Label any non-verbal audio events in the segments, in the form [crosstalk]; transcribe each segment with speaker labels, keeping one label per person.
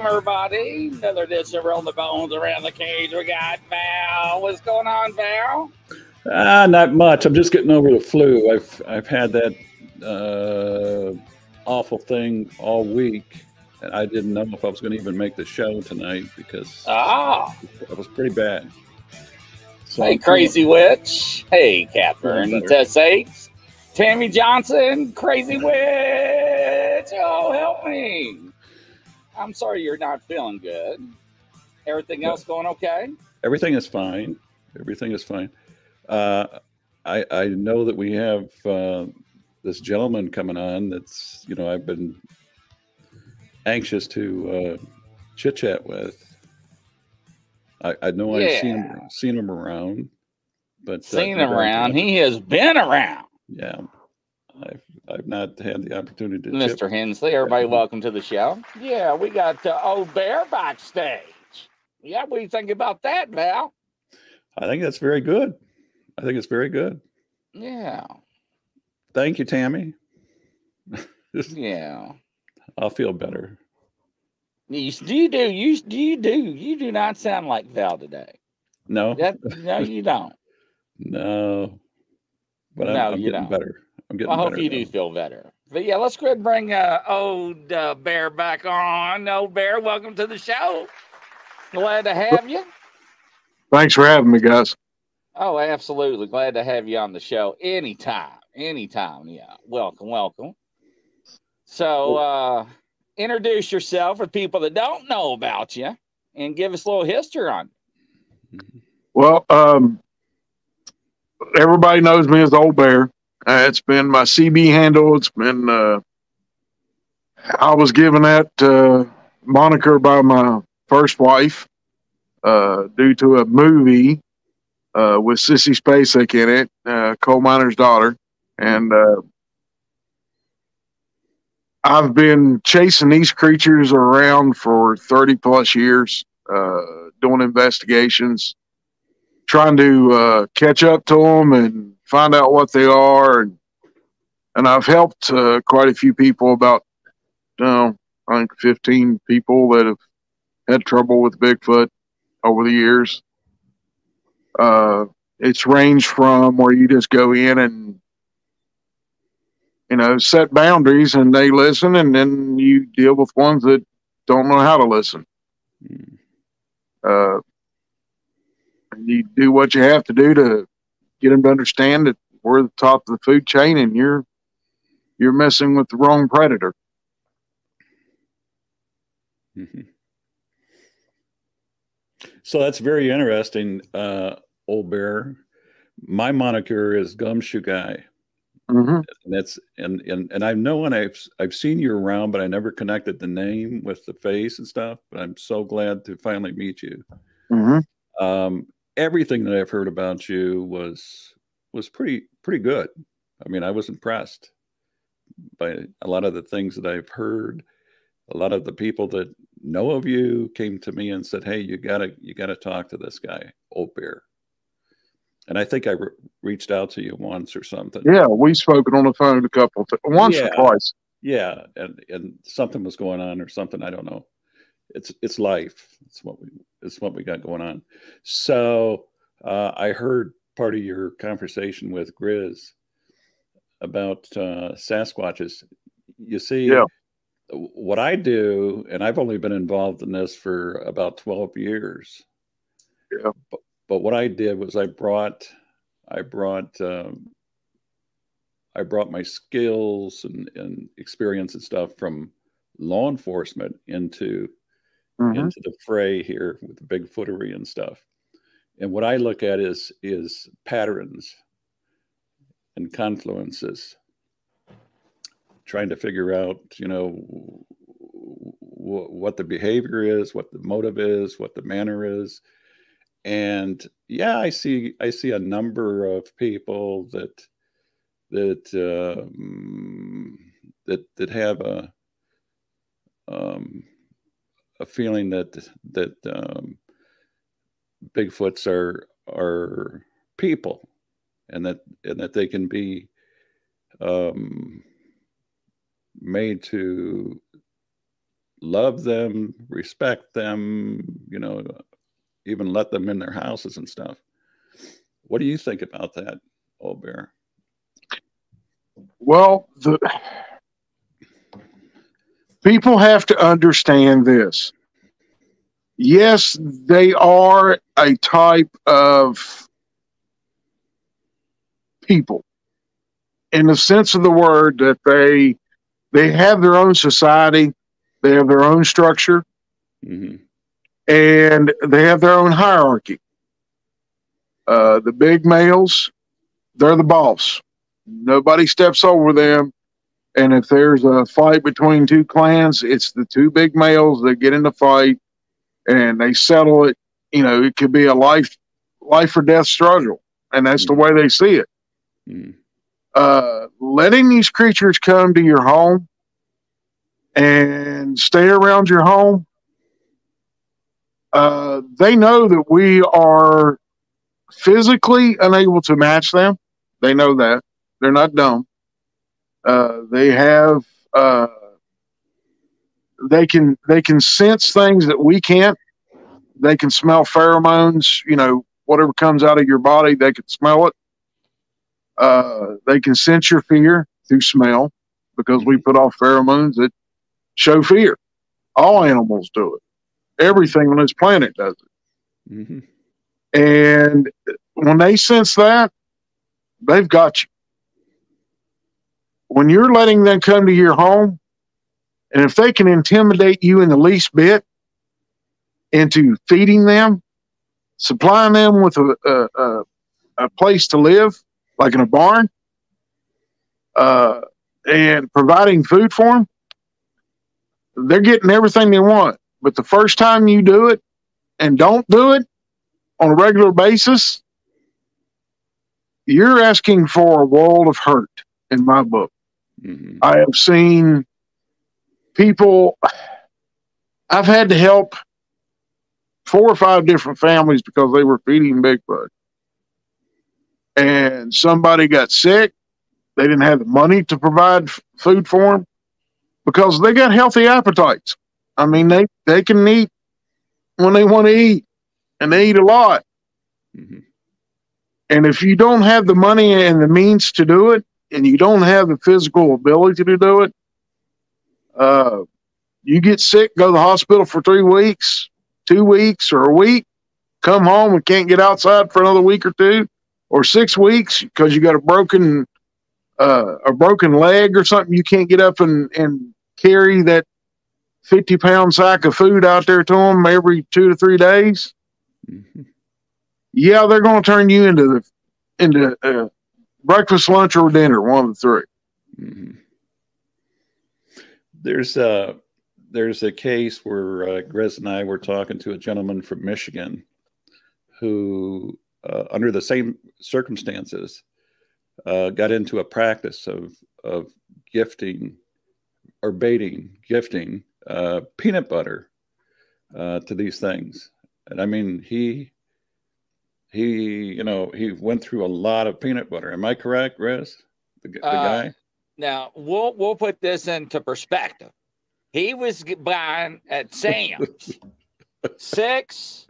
Speaker 1: welcome everybody. Another edition of Rolling the Bones around the cage. We got Val. What's going on, Val?
Speaker 2: Ah, not much. I'm just getting over the flu. I've I've had that uh, awful thing all week, and I didn't know if I was going to even make the show tonight because
Speaker 1: Ah,
Speaker 2: it was pretty bad. So
Speaker 1: hey,
Speaker 2: I'm
Speaker 1: Crazy Witch. Hey, Catherine. Tess. Tammy Johnson, Crazy Witch. Oh, help me. I'm sorry you're not feeling good. Everything else going okay?
Speaker 2: everything is fine. Everything is fine. Uh, I I know that we have uh, this gentleman coming on. That's you know I've been anxious to uh, chit chat with. I, I know I've seen him seen him around, but uh,
Speaker 1: Seen him around. He has been around.
Speaker 2: yeah, I've I've not had the opportunity to.
Speaker 1: Mr. Hensley, everybody, [laughs] welcome to the show. Yeah, we got uh, old Bear backstage. Yeah, what do you think about that, Val?
Speaker 2: I think that's very good. I think it's very good.
Speaker 1: Yeah,
Speaker 2: Thank you, Tammy.
Speaker 1: yeah. [laughs]
Speaker 2: I'll feel better.
Speaker 1: You, do you do you do you do you do not sound like Val today?
Speaker 2: No,
Speaker 1: That no, you don't. [laughs]
Speaker 2: no, but I'm,
Speaker 1: No,
Speaker 2: I'm
Speaker 1: you
Speaker 2: getting
Speaker 1: don't.
Speaker 2: better. I'm getting
Speaker 1: I hope
Speaker 2: better.
Speaker 1: you do feel better. But yeah, let's go ahead and bring uh, old uh, Bear back on. Old Bear, welcome to the show. Glad to have you.
Speaker 3: Thanks for having me, guys.
Speaker 1: Oh, absolutely. Glad to have you on the show anytime. Anytime. Yeah. Welcome, welcome. So, uh, introduce yourself for people that don't know about you and give us a little history on you.
Speaker 3: Well, um, everybody knows me as Old Bear. Uh, it's been my CB handle. It's been, uh, I was given that uh, moniker by my first wife uh, due to a movie uh, with Sissy Spacek in it, uh, Coal Miner's Daughter. And I've been chasing these creatures around for 30 plus years, doing investigations trying to catch up to them and find out what they are and and I've helped uh, quite a few people about you know, I think 15 people that have had trouble with Bigfoot over the years. Uh, it's ranged from where you just go in and you know set boundaries and they listen and then you deal with ones that don't know how to listen.
Speaker 2: Mm.
Speaker 3: Uh, and you do what you have to do to get them to understand that we're the top of the food chain and you're you're messing with the wrong predator.
Speaker 2: Mhm. So that's very interesting, uh, old bear. My moniker is Gumshoe Guy,
Speaker 3: Mm-hmm.
Speaker 2: and that's and and and I know when I've I've seen you around, but I never connected the name with the face and stuff. But I'm so glad to finally meet you.
Speaker 3: Mm-hmm.
Speaker 2: Um, everything that I've heard about you was was pretty pretty good. I mean, I was impressed by a lot of the things that I've heard. A lot of the people that know of you came to me and said, "Hey, you gotta you gotta talk to this guy, Old Bear." And I think I re- reached out to you once or something.
Speaker 3: Yeah, we've spoken on the phone a couple of once
Speaker 2: Yeah.
Speaker 3: or twice.
Speaker 2: Yeah, and and something was going on or something. I don't know. It's it's life. It's what we it's what we got going on. So uh, I heard part of your conversation with Grizz about uh, Sasquatches. You see,
Speaker 3: Yeah.
Speaker 2: what I do, and I've only been involved in this for about twelve years.
Speaker 3: Yeah.
Speaker 2: But, but what I did was I brought I brought um, I brought my skills and, and experience and stuff from law enforcement into
Speaker 3: Mhm.
Speaker 2: into the fray here with the bigfootery and stuff. And what I look at is is patterns and confluences, trying to figure out, you know, w- what the behavior is, what the motive is, what the manner is. And yeah, I see I see a number of people that that um, that that have a um, a feeling that that um, Bigfoots are are people, and that and that they can be um, made to love them, respect them, you know, even let them in their houses and stuff. What do you think about that, Old Bear?
Speaker 3: Well, the people have to understand this. Yes, they are a type of people in the sense of the word that they they have their own society, they have their own structure, mm-hmm. and they have their own hierarchy. Uh, the big males, they're the boss. Nobody steps over them. And if there's a fight between two clans, it's the two big males that get in the fight and they settle it. You know, it could be a life life or death struggle. And that's mm-hmm. the way they see it. Mm-hmm. Uh, letting these creatures come to your home and stay around your home, uh, they know that we are physically unable to match them. They know that. They're not dumb. Uh, they have uh, they can they can sense things that we can't. They can smell pheromones. You know, whatever comes out of your body, they can smell it. Uh, they can sense your fear through smell because we put off pheromones that show fear. All animals do it. Everything on this planet does it. Mm-hmm. And when they sense that, they've got you. When you're letting them come to your home, and if they can intimidate you in the least bit into feeding them, supplying them with a, a, a, place to live, like in a barn, uh, and providing food for them, they're getting everything they want. But the first time you do it and don't do it on a regular basis, you're asking for a world of hurt in my book. Mm-hmm. I have seen people, I've had to help four or five different families because they were feeding Bigfoot. And somebody got sick. They didn't have the money to provide f- food for them because they got healthy appetites. I mean, they, they can eat when they want to eat and they eat a lot. Mm-hmm. And if you don't have the money and the means to do it, and you don't have the physical ability to do it, uh, you get sick, go to the hospital for three weeks, two weeks, or a week, come home and can't get outside for another week or two, or six weeks because you got a broken uh, a broken leg or something. You can't get up and, and carry that 50 pound sack of food out there to them every two to three days. Mm-hmm. Yeah, they're going to turn you into the into uh, breakfast, lunch, or dinner, one of the 3 mm-hmm.
Speaker 2: There's a there's a case where uh, Grizz and I were talking to a gentleman from Michigan who, uh, under the same circumstances, uh, got into a practice of of gifting or baiting, gifting uh, peanut butter uh, to these things. And I mean, he he, you know, he went through a lot of peanut butter. Am I correct, Rez? The, the uh, guy.
Speaker 1: Now we'll we'll put this into perspective. He was buying at Sam's six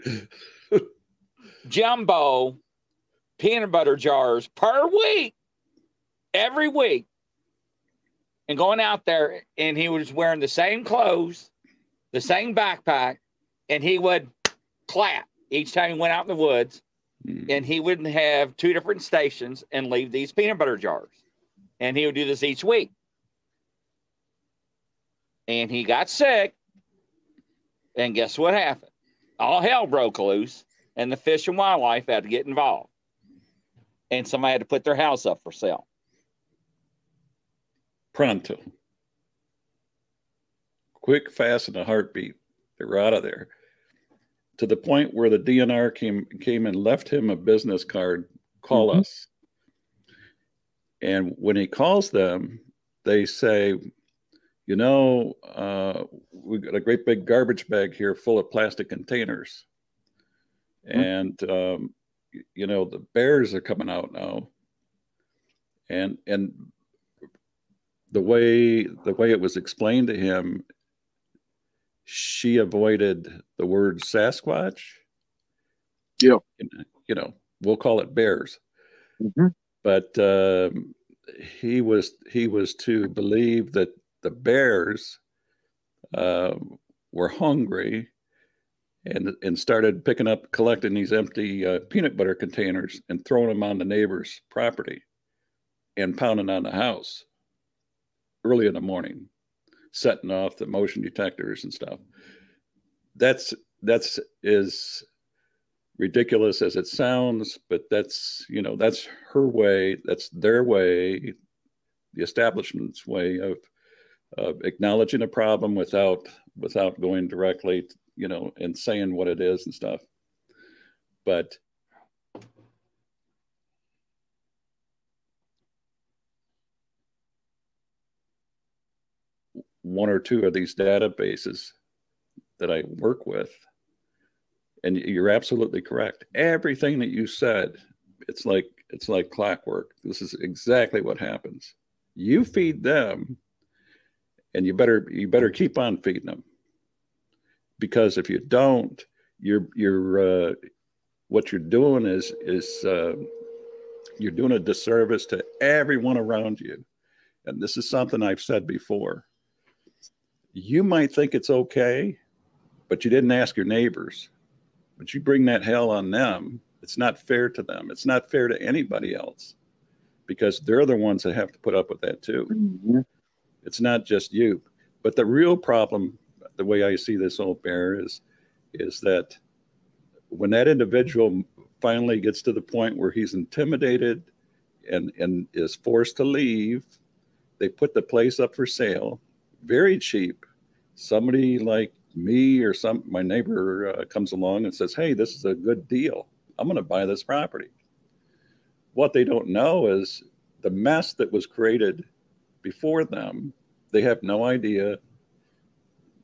Speaker 1: [laughs] jumbo peanut butter jars per week, every week, and going out there, and he was wearing the same clothes, the same backpack, and he would clap each time he went out in the woods Mm. And he wouldn't have two different stations and leave these peanut butter jars. And he would do this each week. And he got sick. And guess what happened? All hell broke loose, and the fish and wildlife had to get involved. And somebody had to put their house up for sale.
Speaker 2: Pronto. Quick, fast, and a heartbeat. They're out of there to the point where the DNR came came and left him a business card. Call mm-hmm. us. And when he calls them, they say, you know, uh, we got a great big garbage bag here full of plastic containers, mm-hmm. and um, you know the bears are coming out now, and and the way the way it was explained to him she avoided the word Sasquatch.
Speaker 3: Yeah.
Speaker 2: You know, we'll call it bears.
Speaker 3: Mm-hmm.
Speaker 2: But um, he was he was to believe that the bears uh, were hungry and and started picking up collecting these empty uh, peanut butter containers and throwing them on the neighbor's property and pounding on the house early in the morning setting off the motion detectors and stuff that's that's as ridiculous as it sounds but that's you know that's her way that's their way the establishment's way of of acknowledging a problem without without going directly you know, and saying what it is and stuff. But one or two of these databases that I work with, and you're absolutely correct. Everything that you said, it's like it's like clockwork. This is exactly what happens. You feed them, and you better you better keep on feeding them because if you don't, you're you're uh, what you're doing is is uh, you're doing a disservice to everyone around you. And this is something I've said before. You might think it's okay, but you didn't ask your neighbors. But you bring that hell on them. It's not fair to them. It's not fair to anybody else because they're the ones that have to put up with that too. Mm-hmm. It's not just you. But the real problem the way I see this whole bear is is that when that individual finally gets to the point where he's intimidated and and is forced to leave, they put the place up for sale, very cheap. Somebody like me or some my neighbor uh, comes along and says, "Hey, this is a good deal. I'm going to buy this property." What they don't know is the mess that was created before them. They have no idea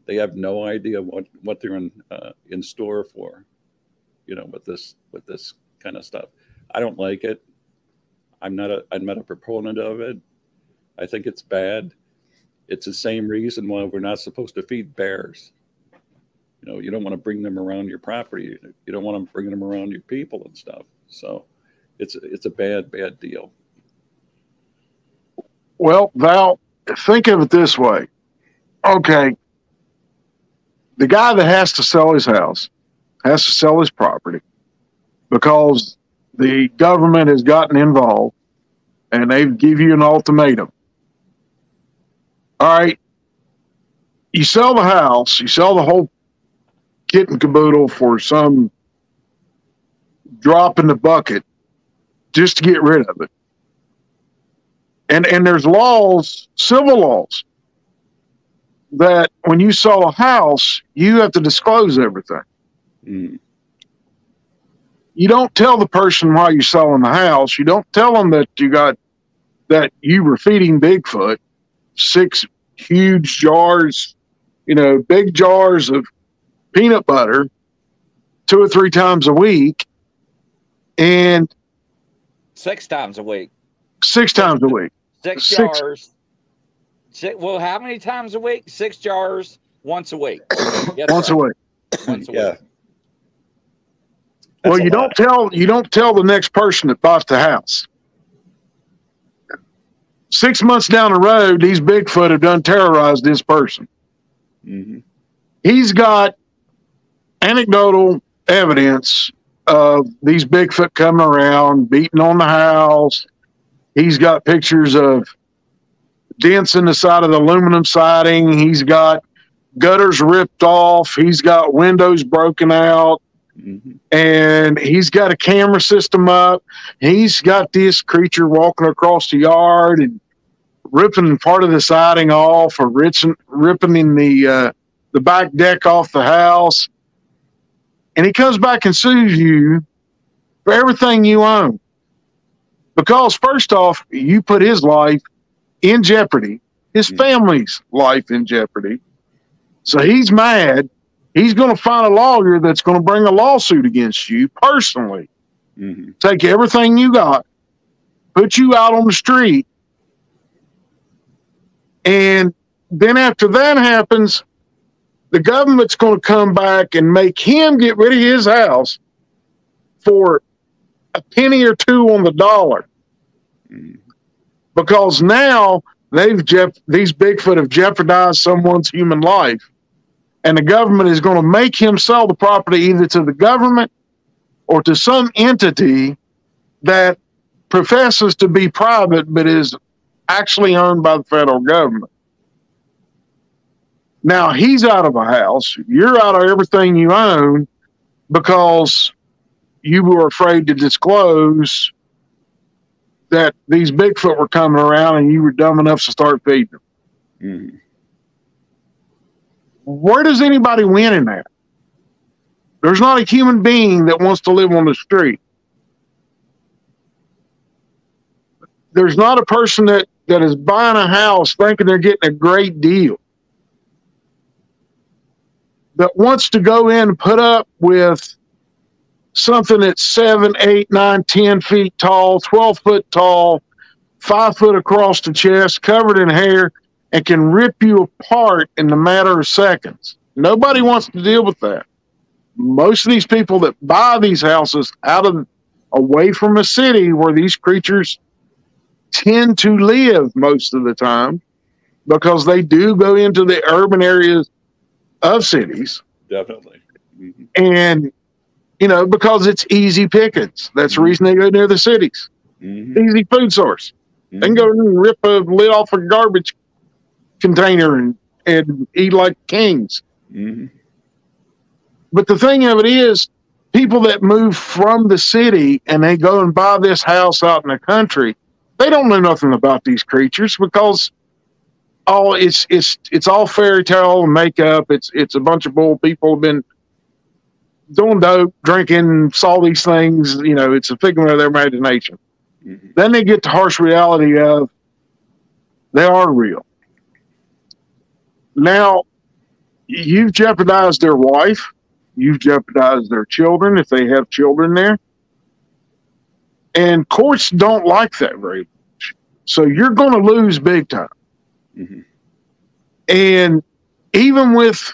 Speaker 2: they have no idea what what they're in uh, in store for, you know, with this with this kind of stuff. I don't like it. I'm not a I'm not a proponent of it. I think it's bad. It's the same reason why we're not supposed to feed bears. You know, you don't want to bring them around your property. You don't want them bringing them around your people and stuff. So, it's it's a bad bad deal.
Speaker 3: Well, Val, think of it this way. Okay, the guy that has to sell his house has to sell his property because the government has gotten involved and they give you an ultimatum. All right, you sell the house, you sell the whole kit and caboodle for some drop in the bucket just to get rid of it. And and there's laws, civil laws that when you sell a house, you have to disclose everything. Mm. You don't tell the person why you're selling the house. You don't tell them that you got that you were feeding Bigfoot six huge jars, you know, big jars of peanut butter two or three times a week and
Speaker 1: six times a week.
Speaker 3: Six times a week.
Speaker 1: Six, six jars Six, well, how many times a week? Six jars once a week. [coughs]
Speaker 3: Yes, once a week.
Speaker 1: Once a yeah. week.
Speaker 3: well, you don't tell you don't tell the next person that bought the house. Six months down the road, these Bigfoot have done terrorized this person. Mm-hmm. He's got anecdotal evidence of these Bigfoot coming around, beating on the house. He's got pictures of dents in the side of the aluminum siding. He's got gutters ripped off. He's got windows broken out. Mm-hmm. And he's got a camera system up. He's got this creature walking across the yard and ripping part of the siding off or ripping, ripping in the uh, the back deck off the house. And he comes back and sues you for everything you own. Because first off, you put his life in jeopardy, his mm. family's life in jeopardy. So he's mad. He's going to find a lawyer that's going to bring a lawsuit against you personally. Mm-hmm. Take everything you got, put you out on the street. And then after that happens, the government's going to come back and make him get rid of his house for a penny or two on the dollar.
Speaker 2: Mhm.
Speaker 3: Because now they've jep- these Bigfoot have jeopardized someone's human life. And the government is going to make him sell the property either to the government or to some entity that professes to be private but is actually owned by the federal government. Now he's out of a house. You're out of everything you own because you were afraid to disclose that these Bigfoot were coming around and you were dumb enough to start feeding them.
Speaker 2: Mhm.
Speaker 3: Where does anybody win in that? There's not a human being that wants to live on the street. There's not a person that, that is buying a house thinking they're getting a great deal that wants to go in and put up with something that's seven, eight, nine, ten feet tall, 12 foot tall, five foot across the chest, covered in hair, and can rip you apart in the matter of seconds. Nobody wants to deal with that. Most of these people that buy these houses out of away from a city where these creatures tend to live most of the time because they do go into the urban areas of cities
Speaker 2: Definitely. Mhm.
Speaker 3: and you know because it's easy pickings that's the reason they go near the cities
Speaker 2: Mhm.
Speaker 3: easy food source they can go and rip a lid off a garbage container and, and eat like kings
Speaker 2: Mhm.
Speaker 3: but the thing of it is people that move from the city and they go and buy this house out in the country they don't know nothing about these creatures because all it's it's it's all fairy tale and makeup it's it's a bunch of bull people have been doing dope drinking saw these things you know it's a figment of their imagination
Speaker 2: Mhm.
Speaker 3: then they get the harsh reality of they are real. Now, you've jeopardized their wife, you've jeopardized their children if they have children there. And courts don't like that very much. So you're going to lose big time.
Speaker 2: Mhm.
Speaker 3: And even with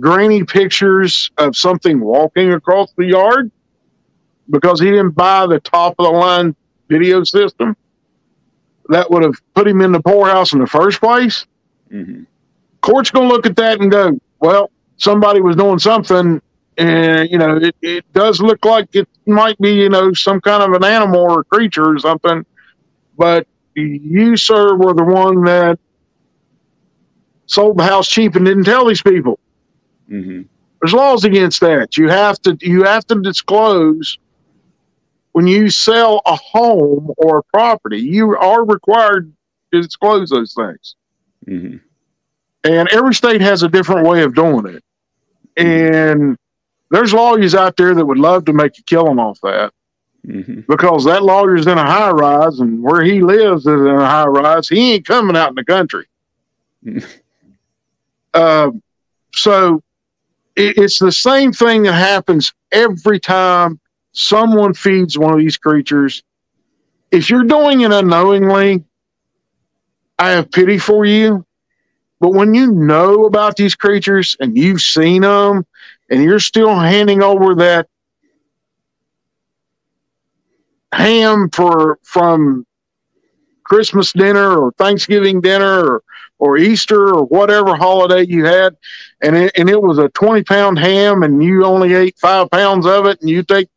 Speaker 3: grainy pictures of something walking across the yard, because he didn't buy the top of the line video system that would have put him in the poorhouse in the first place,
Speaker 2: Mhm.
Speaker 3: Court's going to look at that and go, well, somebody was doing something. And, you know, it, it does look like it might be, you know, some kind of an animal or creature or something. But you, sir, were the one that sold the house cheap and didn't tell these people.
Speaker 2: Mhm.
Speaker 3: There's laws against that. You have to you have to disclose when you sell a home or a property. You are required to disclose those things.
Speaker 2: Mhm.
Speaker 3: And every state has a different way of doing it. And there's lawyers out there that would love to make a killing off that
Speaker 2: Mhm.
Speaker 3: because that lawyer's in a high rise and where he lives is in a high rise. He ain't coming out in the country. [laughs] uh, so it, it's the same thing that happens every time someone feeds one of these creatures. If you're doing it unknowingly, I have pity for you. But when you know about these creatures and you've seen them and you're still handing over that ham for from Christmas dinner or Thanksgiving dinner or, or Easter or whatever holiday you had, and it, and it was a 20 pound ham and you only ate five pounds of it, and you take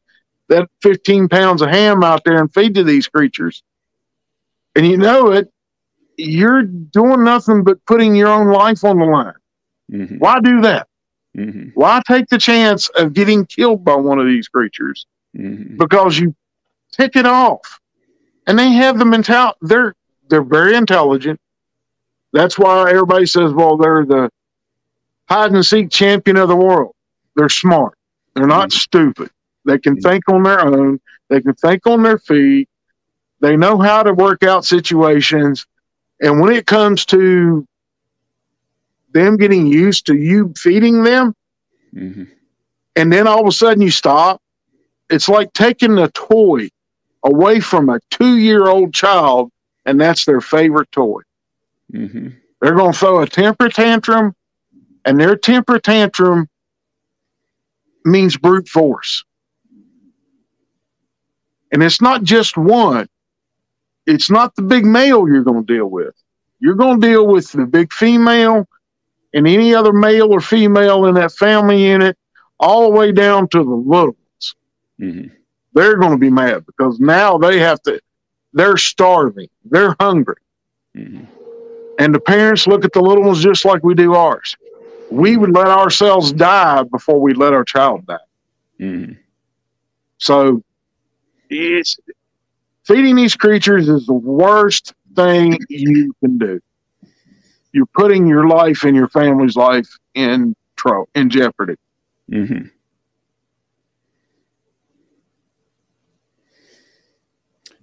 Speaker 3: that 15 pounds of ham out there and feed to these creatures, and you know it, you're doing nothing but putting your own life on the line.
Speaker 2: Mhm.
Speaker 3: Why do that?
Speaker 2: Mhm.
Speaker 3: Why take the chance of getting killed by one of these creatures?
Speaker 2: Mhm.
Speaker 3: because you tick it off. And they have the mentality. They're they're very intelligent. That's why everybody says, "Well, they're the hide and seek champion of the world." They're smart. They're not stupid. They can
Speaker 2: Mhm.
Speaker 3: think on their own. They can think on their feet. They know how to work out situations. And when it comes to them getting used to you feeding them,
Speaker 2: Mhm.
Speaker 3: and then all of a sudden you stop. It's like taking a toy away from a two year old child, and that's their favorite toy.
Speaker 2: Mhm.
Speaker 3: They're going to throw a temper tantrum and their temper tantrum means brute force. And it's not just one. It's not the big male you're going to deal with. You're going to deal with the big female and any other male or female in that family unit, all the way down to the little ones. Mm-hmm. They're going to be mad because now they have to, they're starving, they're hungry. Mm-hmm. And the parents look at the little ones just like we do ours. We would let ourselves die before we let our child die. Mm-hmm. So it's feeding these creatures is the worst thing you can do. You're putting your life and your family's life in trouble, in jeopardy. Mm-hmm.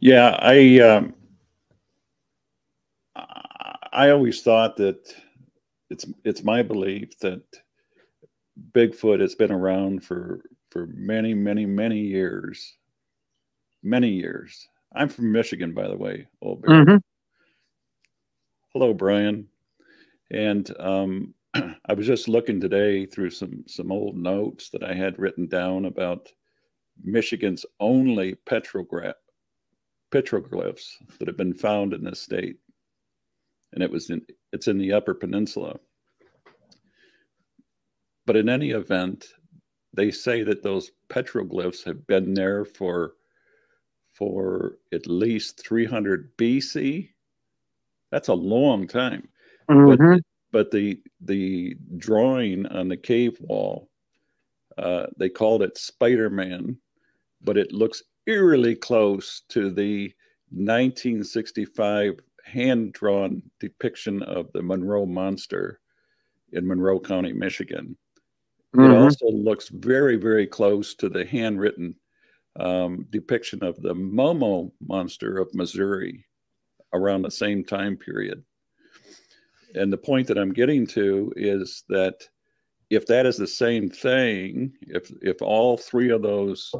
Speaker 2: Yeah, I um, I always thought that it's it's my belief that Bigfoot has been around for for many many many years, many years. I'm from Michigan, by the way. Old mm-hmm. Hello, Brian. And um, [clears throat] I was just looking today through some some old notes that I had written down about Michigan's only petrograph petroglyphs that have been found in this state and it was in it's in the Upper Peninsula. But in any event, they say that those petroglyphs have been there for for at least 300 BC. That's a long time. Mm-hmm. But, but the the drawing on the cave wall, uh, they called it Spider-Man, but it looks eerily close to the 1965 hand drawn depiction of the Monroe monster in Monroe County, Michigan. Mm-hmm. It also looks very, very close to the handwritten um, depiction of the Momo monster of Missouri around the same time period. And the point that I'm getting to is that if that is the same thing, if if all three of those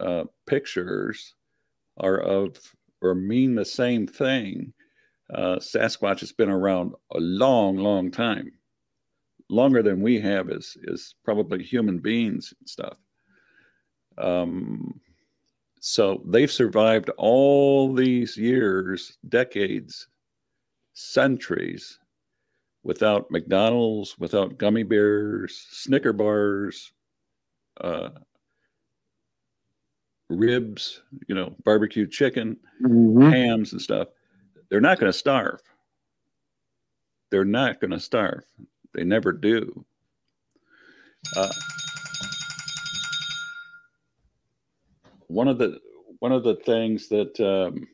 Speaker 2: uh, pictures are of or mean the same thing, uh, Sasquatch has been around a long, long time, longer than we have as is probably human beings and stuff. Um, so they've survived all these years, decades, centuries without McDonald's, without gummy bears, Snicker bars, uh, ribs, you know, barbecue chicken, mm-hmm. hams and stuff they're not going to starve. They're not going to starve. They never do. Uh, one of the one of the things that um,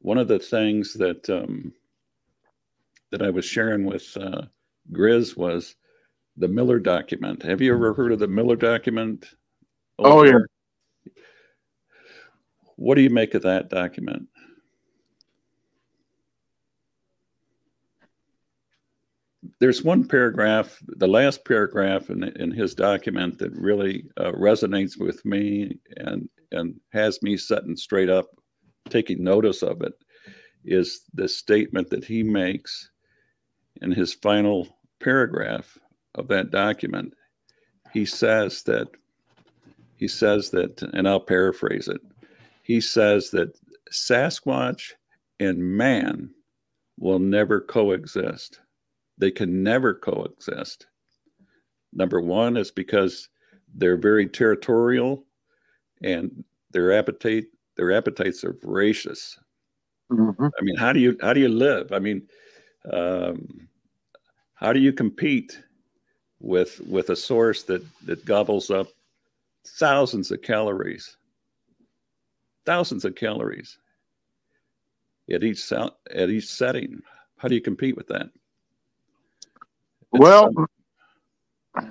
Speaker 2: one of the things that um, that I was sharing with uh, Grizz was the Miller document. Have you ever heard of the Miller document?
Speaker 3: Oh yeah.
Speaker 2: What do you make of that document? There's one paragraph, the last paragraph in, in his document that really uh, resonates with me and and has me sitting straight up, taking notice of it, is the statement that he makes in his final paragraph of that document. He says that he says that, and I'll paraphrase it. He says that Sasquatch and man will never coexist they can never coexist. Number one is because they're very territorial and their appetite their appetites are voracious. Mm-hmm. I mean, how do you how do you live? I mean, um, how do you compete with with a source that that gobbles up thousands of calories, thousands of calories at each at each setting? How do you compete with that?
Speaker 3: Well, uh,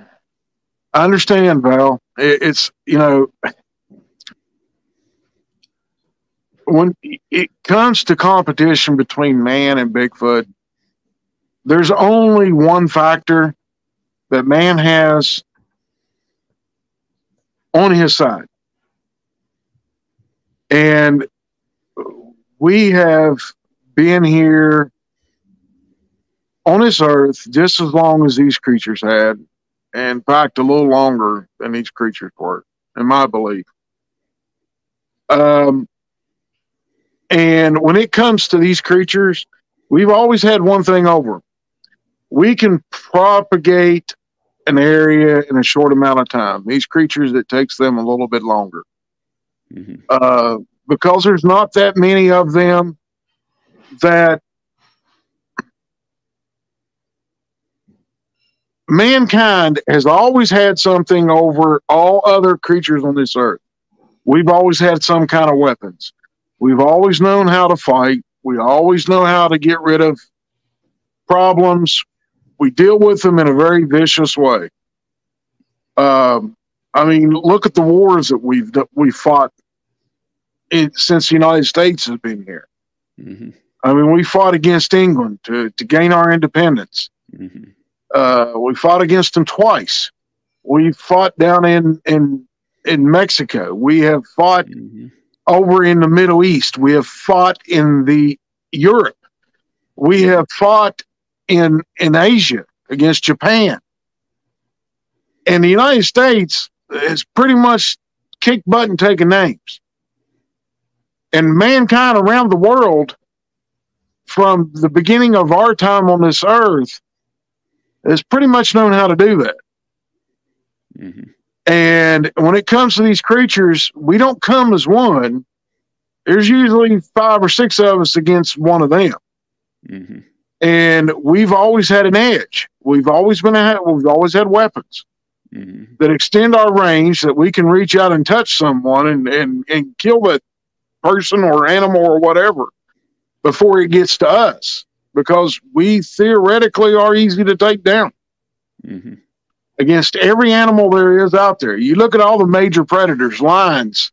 Speaker 3: I understand, Val. It's you know when it comes to competition between man and Bigfoot, there's only one factor that man has on his side. And we have been here on this earth just as long as these creatures had, and in fact, a little longer than these creatures were, in my belief. Um, and when it comes to these creatures, we've always had one thing over. We can propagate an area in a short amount of time. These creatures, it takes them a little bit longer.
Speaker 2: Mhm.
Speaker 3: Uh, because there's not that many of them that mankind has always had something over all other creatures on this earth. We've always had some kind of weapons. We've always known how to fight. We always know how to get rid of problems. We deal with them in a very vicious way. Um, I mean, look at the wars that we've that we fought in, since the United States has been here.
Speaker 2: Mhm.
Speaker 3: I mean, we fought against England to, to gain our independence.
Speaker 2: Mhm.
Speaker 3: Uh, we fought against them twice. We fought down in, in in Mexico. We have fought
Speaker 2: Mhm.
Speaker 3: over in the Middle East. We have fought in the Europe. We have fought in in Asia against Japan. And the United States has pretty much kicked butt and taken names. And mankind around the world, from the beginning of our time on this earth, has pretty much known how to do that.
Speaker 2: Mhm.
Speaker 3: And when it comes to these creatures, we don't come as one. There's usually five or six of us against one of them.
Speaker 2: Mhm.
Speaker 3: And we've always had an edge. We've always been a, we've always had weapons
Speaker 2: Mhm.
Speaker 3: that extend our range that we can reach out and touch someone and, and, and kill that person or animal or whatever before it gets to us because we theoretically are easy to take down
Speaker 2: Mhm.
Speaker 3: against every animal there is out there. You look at all the major predators, lions,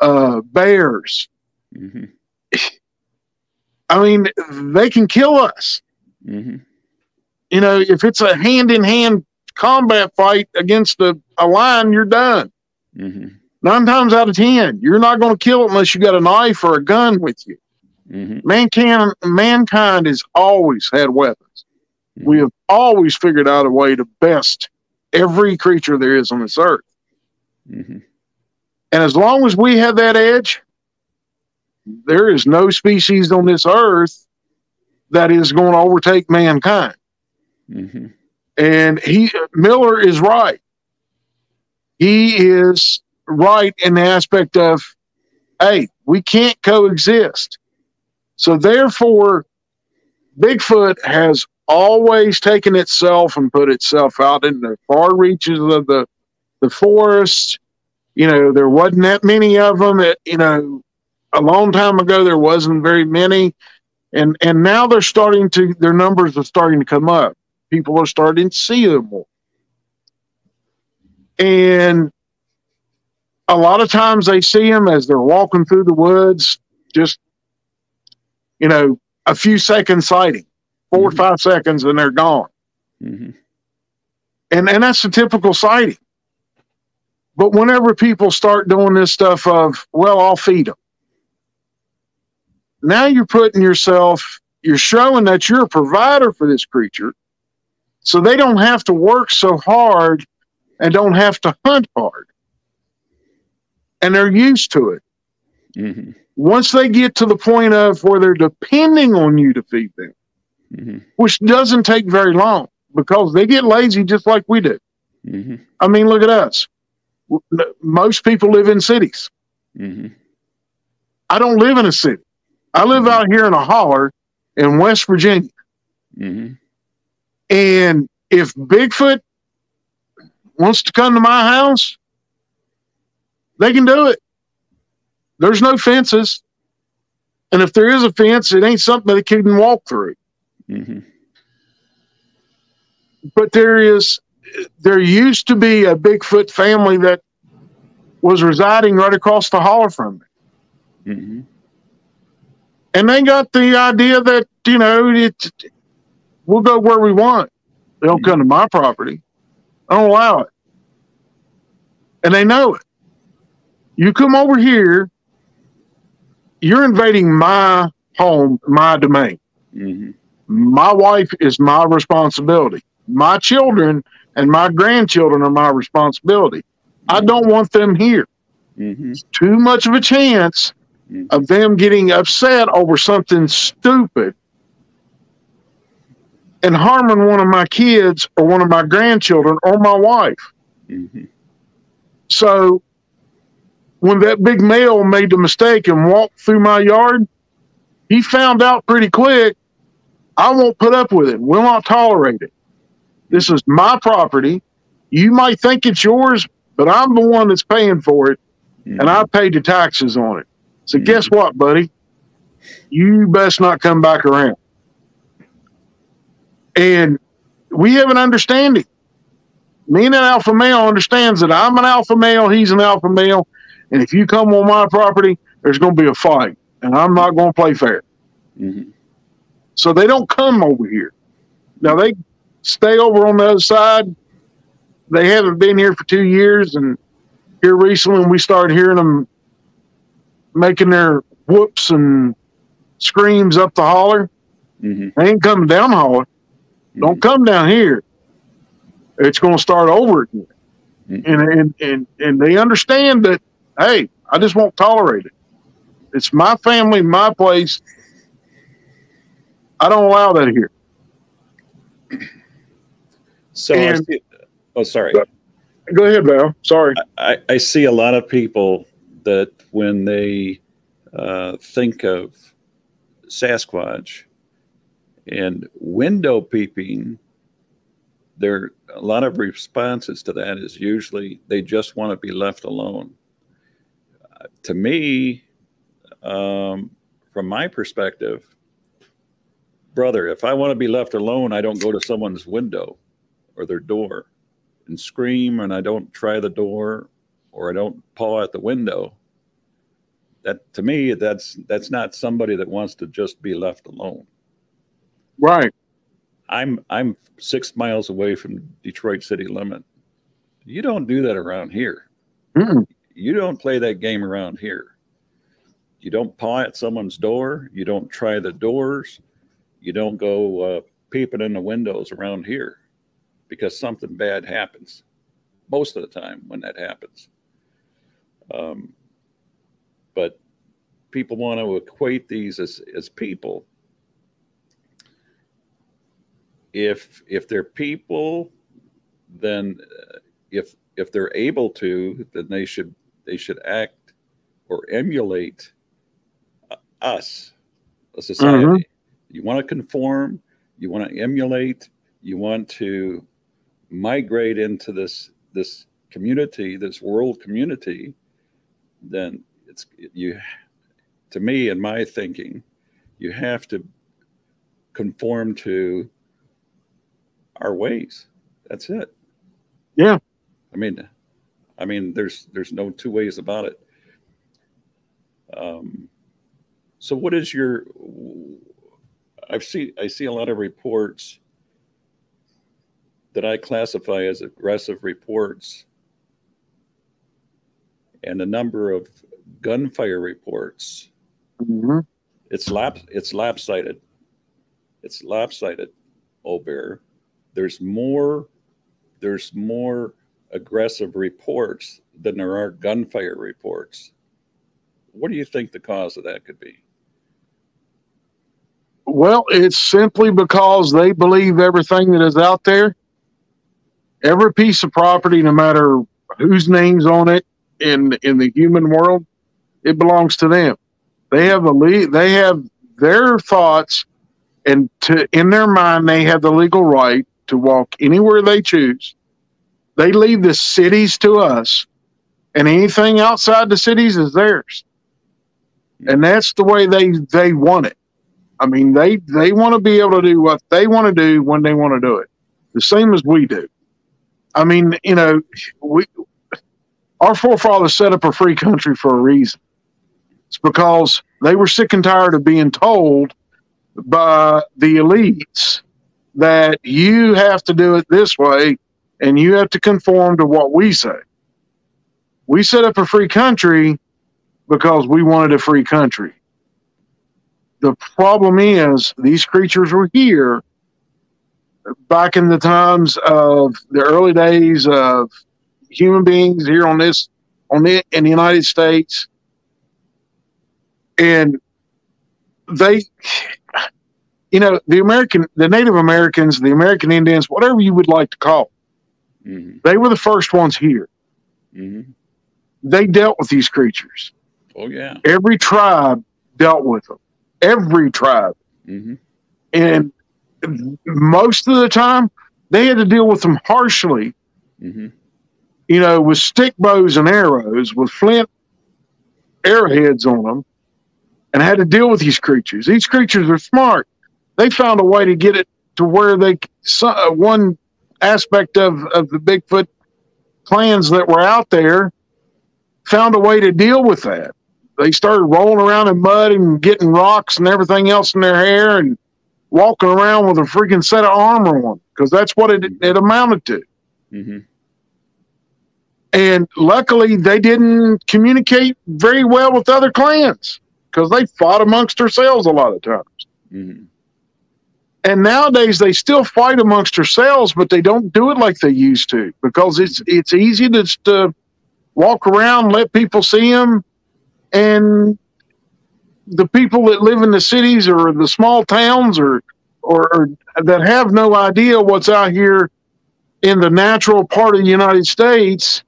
Speaker 3: uh, bears.
Speaker 2: Mhm. [laughs]
Speaker 3: I mean, they can kill us.
Speaker 2: Mhm.
Speaker 3: You know, if it's a hand in hand combat fight against a, a lion, you're done.
Speaker 2: Mhm.
Speaker 3: Nine times out of ten, you're not going to kill it unless you got a knife or a gun with you.
Speaker 2: Mhm.
Speaker 3: Mankind, mankind has always had weapons. We have always figured out a way to best every creature there is on this earth.
Speaker 2: Mhm.
Speaker 3: And as long as we have that edge, there is no species on this earth that is going to overtake mankind.
Speaker 2: Mhm.
Speaker 3: And he Miller is right. He is right in the aspect of, hey, we can't coexist. So therefore, Bigfoot has always taken itself and put itself out in the far reaches of the the forest. You know, there wasn't that many of them. It, you know, a long time ago there wasn't very many, and and now they're starting to their numbers are starting to come up. People are starting to see them more, and a lot of times they see them as they're walking through the woods, just you know, a few seconds sighting, 4 or
Speaker 2: Mhm.
Speaker 3: five seconds, and they're gone
Speaker 2: Mhm.
Speaker 3: and and that's a typical sighting. But whenever people start doing this stuff of, well, I'll feed them. Now you're putting yourself, you're showing that you're a provider for this creature, so they don't have to work so hard and don't have to hunt hard, and they're used to it.
Speaker 2: Mhm.
Speaker 3: Once they get to the point of where they're depending on you to feed them,
Speaker 2: Mhm.
Speaker 3: which doesn't take very long because they get lazy just like we do.
Speaker 2: Mhm.
Speaker 3: I mean, look at us. Most people live in cities.
Speaker 2: Mhm.
Speaker 3: I don't live in a city. I live out here in a holler in West Virginia.
Speaker 2: Mhm.
Speaker 3: And if Bigfoot wants to come to my house, they can do it. There's no fences. And if there is a fence, it ain't something that they can walk through.
Speaker 2: Mhm.
Speaker 3: But there is, there used to be a Bigfoot family that was residing right across the holler from me.
Speaker 2: Mhm.
Speaker 3: and they got the idea that you know it, we'll go where we want. They don't come to my property. I don't allow it, and they know it. You come over here, you're invading my home, my domain.
Speaker 2: Mhm.
Speaker 3: My wife is my responsibility. My children and my grandchildren are my responsibility. I don't want them here.
Speaker 2: Mm-hmm.
Speaker 3: Too much of a chance
Speaker 2: Mhm.
Speaker 3: of them getting upset over something stupid and harming one of my kids or one of my grandchildren or my wife.
Speaker 2: Mm-hmm.
Speaker 3: So when that big male made the mistake and walked through my yard, he found out pretty quick I won't put up with it. We'll not tolerate it. This is my property. You might think it's yours, but I'm the one that's paying for it, and mm-hmm. I paid the taxes on it. So mm-hmm. guess what, buddy? You best not come back around. And we have an understanding me and an alpha male understands that I'm an alpha male, he's an alpha male, and if you come on my property, there's going to be a fight, and I'm not going to play fair.
Speaker 2: Mm-hmm.
Speaker 3: So they don't come over here. Now they stay over on the other side. They haven't been here for two years, and here recently we started hearing them making their whoops and screams up the holler.
Speaker 2: Mm-hmm.
Speaker 3: They ain't coming down the holler. Don't come down here. It's going to start over again.
Speaker 2: Mhm.
Speaker 3: And, and and and they understand that. Hey, I just won't tolerate it. It's my family, my place. I don't allow that here. [clears throat]
Speaker 2: So, I
Speaker 3: And-
Speaker 2: see, oh, sorry.
Speaker 3: Go ahead, Val. Sorry.
Speaker 2: I, I see a lot of people that when they uh, think of Sasquatch and window peeping, there a lot of responses to that is usually they just want to be left alone. To me, um, from my perspective, brother, if I want to be left alone, I don't go to someone's window or their door and scream and I don't try the door or I don't paw at the window, that to me that's that's not somebody that wants to just be left alone.
Speaker 3: Right.
Speaker 2: I'm I'm six miles away from Detroit city limit. You don't do that around here.
Speaker 3: Mm-mm.
Speaker 2: You don't play that game around here. You don't paw at someone's door. You don't try the doors. You don't go uh, peeping in the windows around here because something bad happens most of the time when that happens. Um, but people want to equate these as, as people. If if they're people, then uh, if if they're able to, then they should they should act or emulate us, a society.
Speaker 3: Mhm.
Speaker 2: You want to conform, you want to emulate, you want to migrate into this this community, this world community, then it's you to me in my thinking, you have to conform to our ways. That's it.
Speaker 3: Yeah.
Speaker 2: I mean, I mean, there's there's no two ways about it. Um, so, what is your? I've seen I see a lot of reports that I classify as aggressive reports, and a number of gunfire reports.
Speaker 3: hmm
Speaker 2: It's lap it's lopsided. It's lopsided, Old Bear. There's more there's more aggressive reports than there are gunfire reports. What do you think the cause of that could be?
Speaker 3: Well, it's simply because they believe everything that is out there. Every piece of property, no matter whose name's on it in in the human world, it belongs to them. They have a le- they have their thoughts, and to in their mind, they have the legal right to walk anywhere they choose. They leave the cities to us, and anything outside the cities is theirs. And that's the way they they want it. I mean, they they want to be able to do what they want to do when they want to do it, the same as we do. I mean, you know, we our forefathers set up a free country for a reason. It's because they were sick and tired of being told by the elites that you have to do it this way and you have to conform to what we say. We set up a free country because we wanted a free country. the problem is these creatures were here back in the times of the early days of human beings here on this on the in the United States, and they, you know, the American, the Native Americans, the American Indians, whatever you would like to call,
Speaker 2: Mm-hmm.
Speaker 3: they were the first ones here.
Speaker 2: Mm-hmm.
Speaker 3: They dealt with these creatures.
Speaker 2: Oh yeah.
Speaker 3: Every tribe dealt with them. Every tribe,
Speaker 2: Mm-hmm.
Speaker 3: and most of the time, they had to deal with them harshly
Speaker 2: Mm-hmm.
Speaker 3: you know, with stick bows and arrows, with flint arrowheads on them, and had to deal with these creatures. These creatures are smart. They found a way to get it to where they uh, one aspect of of the Bigfoot clans that were out there found a way to deal with that. They started rolling around in mud and getting rocks and everything else in their hair and walking around with a freaking set of armor on because that's what it, it amounted to.
Speaker 2: Mm-hmm.
Speaker 3: And luckily, they didn't communicate very well with other clans because they fought amongst themselves a lot of times.
Speaker 2: Mm-hmm.
Speaker 3: And nowadays, they still fight amongst themselves, but they don't do it like they used to because it's it's easy to just walk around, let people see them, and the people that live in the cities or the small towns or or, or that have no idea what's out here in the natural part of the United States.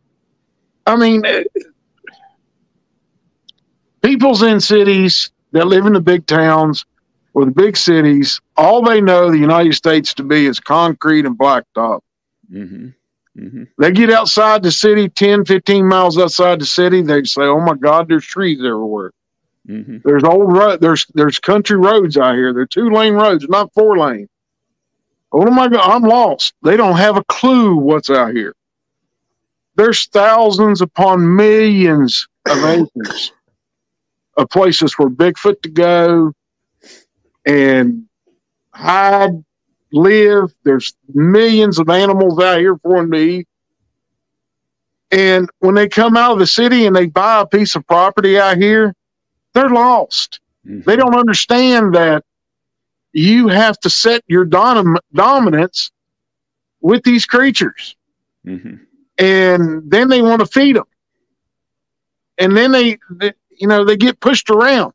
Speaker 3: I mean, eh, people's in cities that live in the big towns or the big cities, all they know the United States to be is concrete and blacktop.
Speaker 2: Mm-hmm. Mm-hmm.
Speaker 3: They get outside the city, 10, 15 miles outside the city, they say, oh my God, there's trees everywhere.
Speaker 2: Mm-hmm.
Speaker 3: There's old road, there's there's country roads out here. They're two lane roads, not four lane. Oh my God, I'm lost. They don't have a clue what's out here. There's thousands upon millions of acres of places for Bigfoot to go and hide, live. There's millions of animals out here for them to eat. And when they come out of the city and they buy a piece of property out here, they're lost.
Speaker 2: Mm-hmm.
Speaker 3: They don't understand that you have to set your dom- dominance with these creatures.
Speaker 2: Mm-hmm.
Speaker 3: And then they want to feed them. And then they, they, you know, they get pushed around.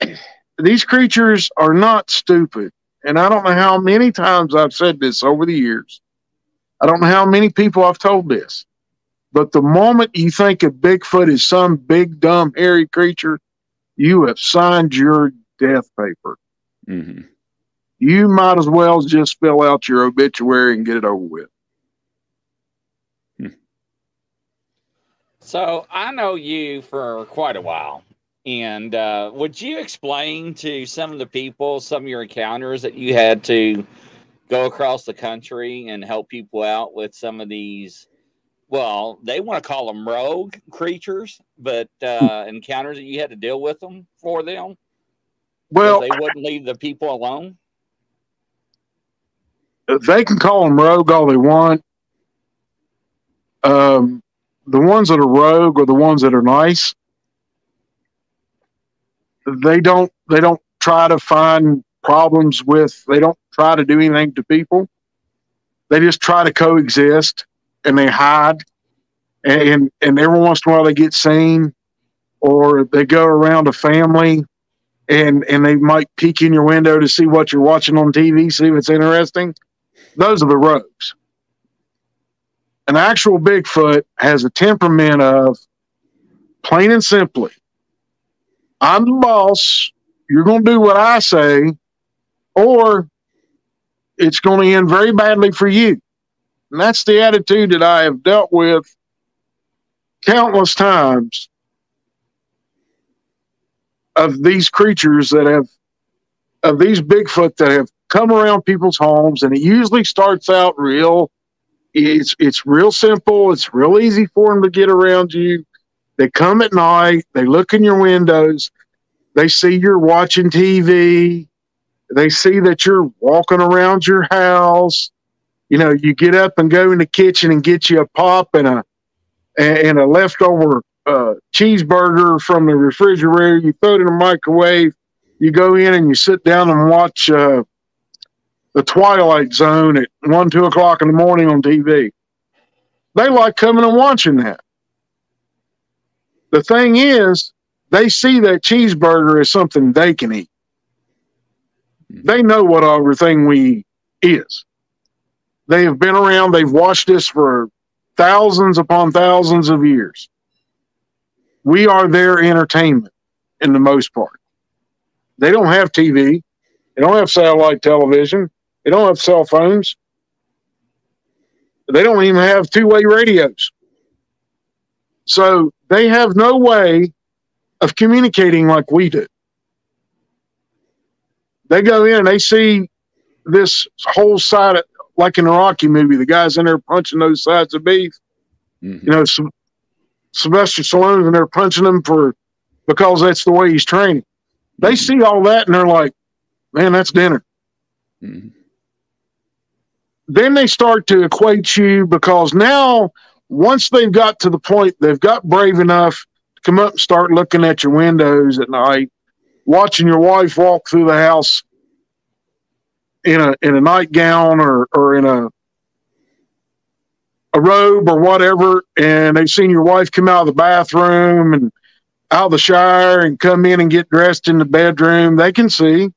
Speaker 3: [clears throat] These creatures are not stupid. And I don't know how many times I've said this over the years. I don't know how many people I've told this. But the moment you think of Bigfoot as some big, dumb, hairy creature, you have signed your death paper.
Speaker 2: Mm-hmm.
Speaker 3: You might as well just fill out your obituary and get it over with.
Speaker 1: So I know you for quite a while. And uh, would you explain to some of the people some of your encounters that you had to go across the country and help people out with some of these? Well, they want to call them rogue creatures, but uh, encounters that you had to deal with them for them.
Speaker 3: Well,
Speaker 1: they wouldn't leave the people alone.
Speaker 3: they can call them rogue all they want. Um, the ones that are rogue are the ones that are nice. They don't. They don't try to find problems with. They don't try to do anything to people. They just try to coexist and they hide. And and, and every once in a while they get seen, or they go around a family, and and they might peek in your window to see what you're watching on TV, see if it's interesting those are the rogues. An actual Bigfoot has a temperament of plain and simply, I'm the boss. You're going to do what I say, or it's going to end very badly for you. And that's the attitude that I have dealt with countless times of these creatures that have, of these Bigfoot that have come around people's homes and it usually starts out real it's it's real simple it's real easy for them to get around you they come at night they look in your windows they see you're watching tv they see that you're walking around your house you know you get up and go in the kitchen and get you a pop and a and a leftover uh, cheeseburger from the refrigerator, you throw it in the microwave, you go in and you sit down and watch uh, the Twilight Zone at one, two o'clock in the morning on TV. They like coming and watching that. The thing is, they see that cheeseburger as something they can eat. Mm-hmm. They know what everything we eat is. They have been around, they've watched this for thousands upon thousands of years. We are their entertainment in the most part. They don't have TV, they don't have satellite television, they don't have cell phones, they don't even have two way radios. So they have no way of communicating like we do. They go in and they see this whole side, of, like in a Rocky movie, the guys in there punching those sides of beef. Mm-hmm. You know, Sylvester Stallone's in there punching them for because that's the way he's training. They mm-hmm. see all that and they're like, man, that's dinner. Mm-hmm. Then they start to equate you because now, once they've got to the point, they've got brave enough to come up and start looking at your windows at night watching your wife walk through the house in a in a nightgown or or in a a robe or whatever, and they've seen your wife come out of the bathroom and out of the shower and come in and get dressed in the bedroom, they can see.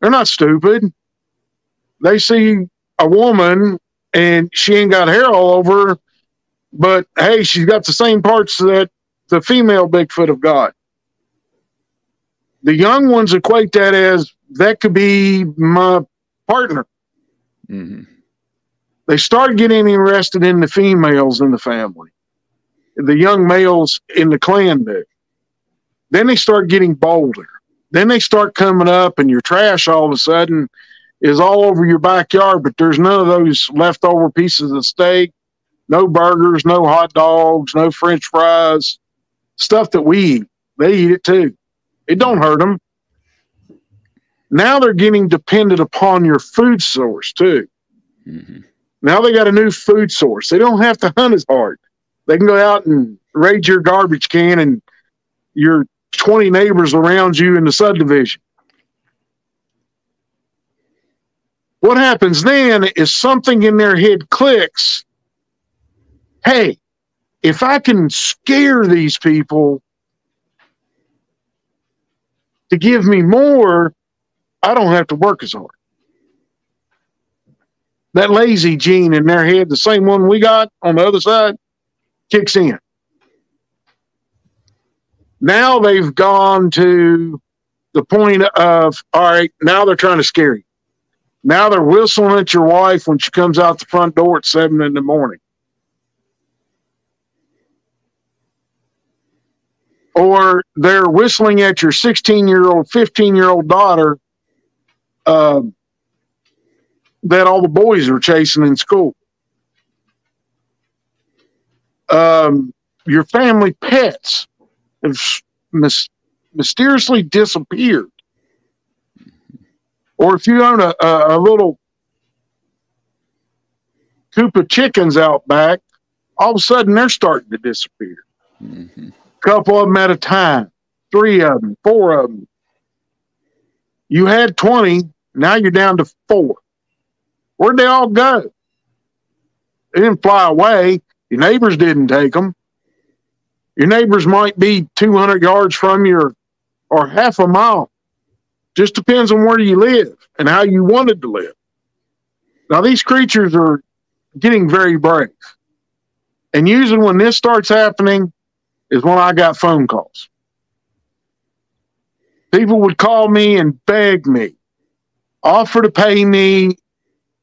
Speaker 3: They're not stupid. They see a woman and she ain't got hair all over, but hey, she's got the same parts that the female Bigfoot have got the young ones equate that as that could be my partner. Mm-hmm. They start getting interested in the females in the family, the young males in the clan do. Then they start getting bolder. Then they start coming up, and your trash all of a sudden is all over your backyard, but there's none of those leftover pieces of steak, no burgers, no hot dogs, no french fries, stuff that we eat. They eat it too. It don't hurt them. Now they're getting dependent upon your food source too. Mm-hmm. Now they got a new food source. They don't have to hunt as hard. They can go out and raid your garbage can and your 20 neighbors around you in the subdivision. What happens then is something in their head clicks. Hey, if I can scare these people to give me more, I don't have to work as hard. That lazy gene in their head, the same one we got on the other side, kicks in. Now they've gone to the point of, all right, now they're trying to scare you. Now they're whistling at your wife when she comes out the front door at seven in the morning. Or they're whistling at your 16 year old, 15 year old daughter uh, that all the boys are chasing in school. Um, your family pets have mis- mysteriously disappeared. Or if you own a, a, a little coop of chickens out back, all of a sudden they're starting to disappear. Mm-hmm couple of them at a time, three of them, four of them. You had 20, now you're down to four. Where'd they all go? They didn't fly away. Your neighbors didn't take them. Your neighbors might be 200 yards from you or half a mile. Just depends on where you live and how you wanted to live. Now, these creatures are getting very brave. And usually, when this starts happening, is when I got phone calls. People would call me and beg me, offer to pay me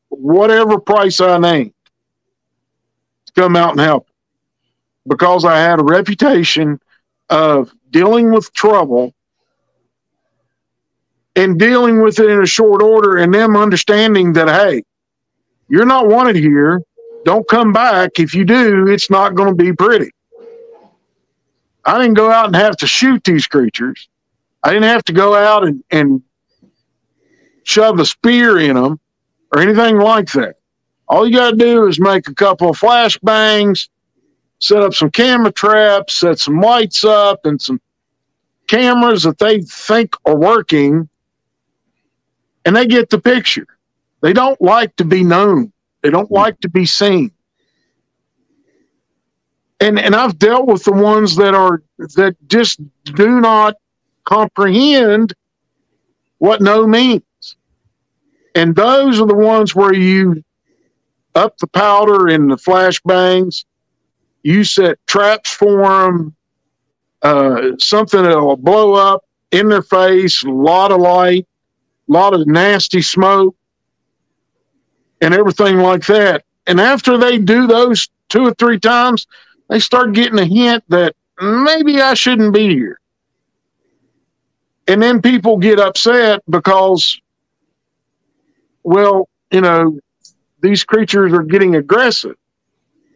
Speaker 3: whatever price I named to come out and help because I had a reputation of dealing with trouble and dealing with it in a short order and them understanding that, hey, you're not wanted here. Don't come back. If you do, it's not going to be pretty. I didn't go out and have to shoot these creatures. I didn't have to go out and, and shove a spear in them or anything like that. All you got to do is make a couple of flashbangs set up some camera traps, set some lights up, and some cameras that they think are working, and they get the picture. They don't like to be known. They don't hmm. like to be seen. And and I've dealt with the ones that are that just do not comprehend what no means. And those are the ones where you up the powder and the flashbangs, you set traps for them, uh, something that will blow up in their face, a lot of light, a lot of nasty smoke, and everything like that. And after they do those two or three times, they start getting a hint that maybe I shouldn't be here. And then people get upset because, well, you know, these creatures are getting aggressive.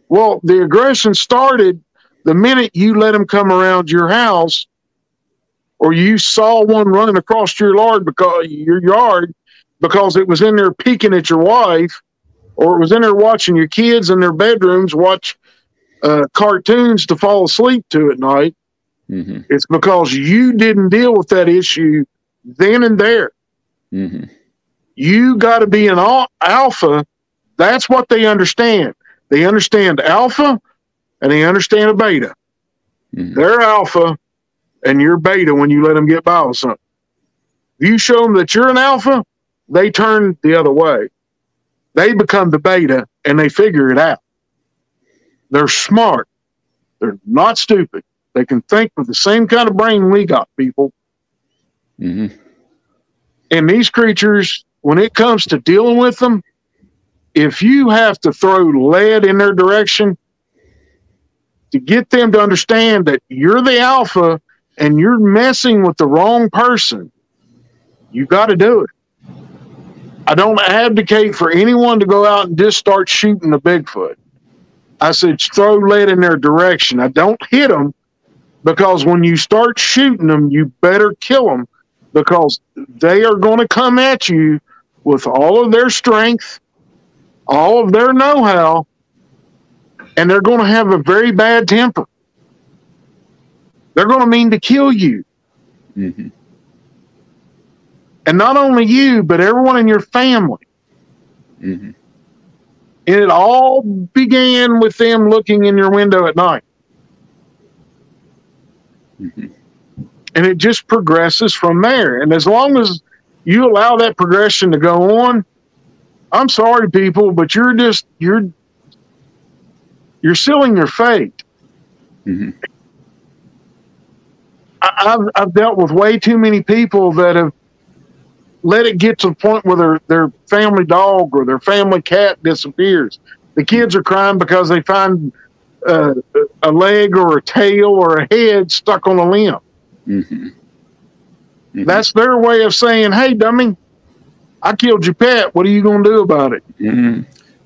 Speaker 3: Well, the aggression started the minute you let them come around your house or you saw one running across your yard because your yard because it was in there peeking at your wife or it was in there watching your kids in their bedrooms watch uh, cartoons to fall asleep to at night mm-hmm. it's because you didn't deal with that issue then and there mm-hmm. you got to be an alpha that's what they understand they understand alpha and they understand a beta mm-hmm. they're alpha and you're beta when you let them get by with something if you show them that you're an alpha they turn the other way they become the beta and they figure it out. They're smart. They're not stupid. They can think with the same kind of brain we got, people. Mm-hmm. And these creatures, when it comes to dealing with them, if you have to throw lead in their direction to get them to understand that you're the alpha and you're messing with the wrong person, you got to do it. I don't advocate for anyone to go out and just start shooting a Bigfoot. I said throw lead in their direction. I don't hit them because when you start shooting them, you better kill them because they are going to come at you with all of their strength, all of their know how, and they're going to have a very bad temper. They're going to mean to kill you. Mm-hmm. And not only you, but everyone in your family. Mm-hmm. And it all began with them looking in your window at night. Mm-hmm. And it just progresses from there. And as long as you allow that progression to go on, I'm sorry, people, but you're just you're you're sealing your fate. Mm-hmm. I, have I've dealt with way too many people that have let it get to the point where their, their family dog or their family cat disappears. The kids are crying because they find uh, a leg or a tail or a head stuck on a limb. Mm-hmm. Mm-hmm. That's their way of saying, "Hey, dummy, I killed your pet. What are you going to do about it?"
Speaker 2: Mm-hmm.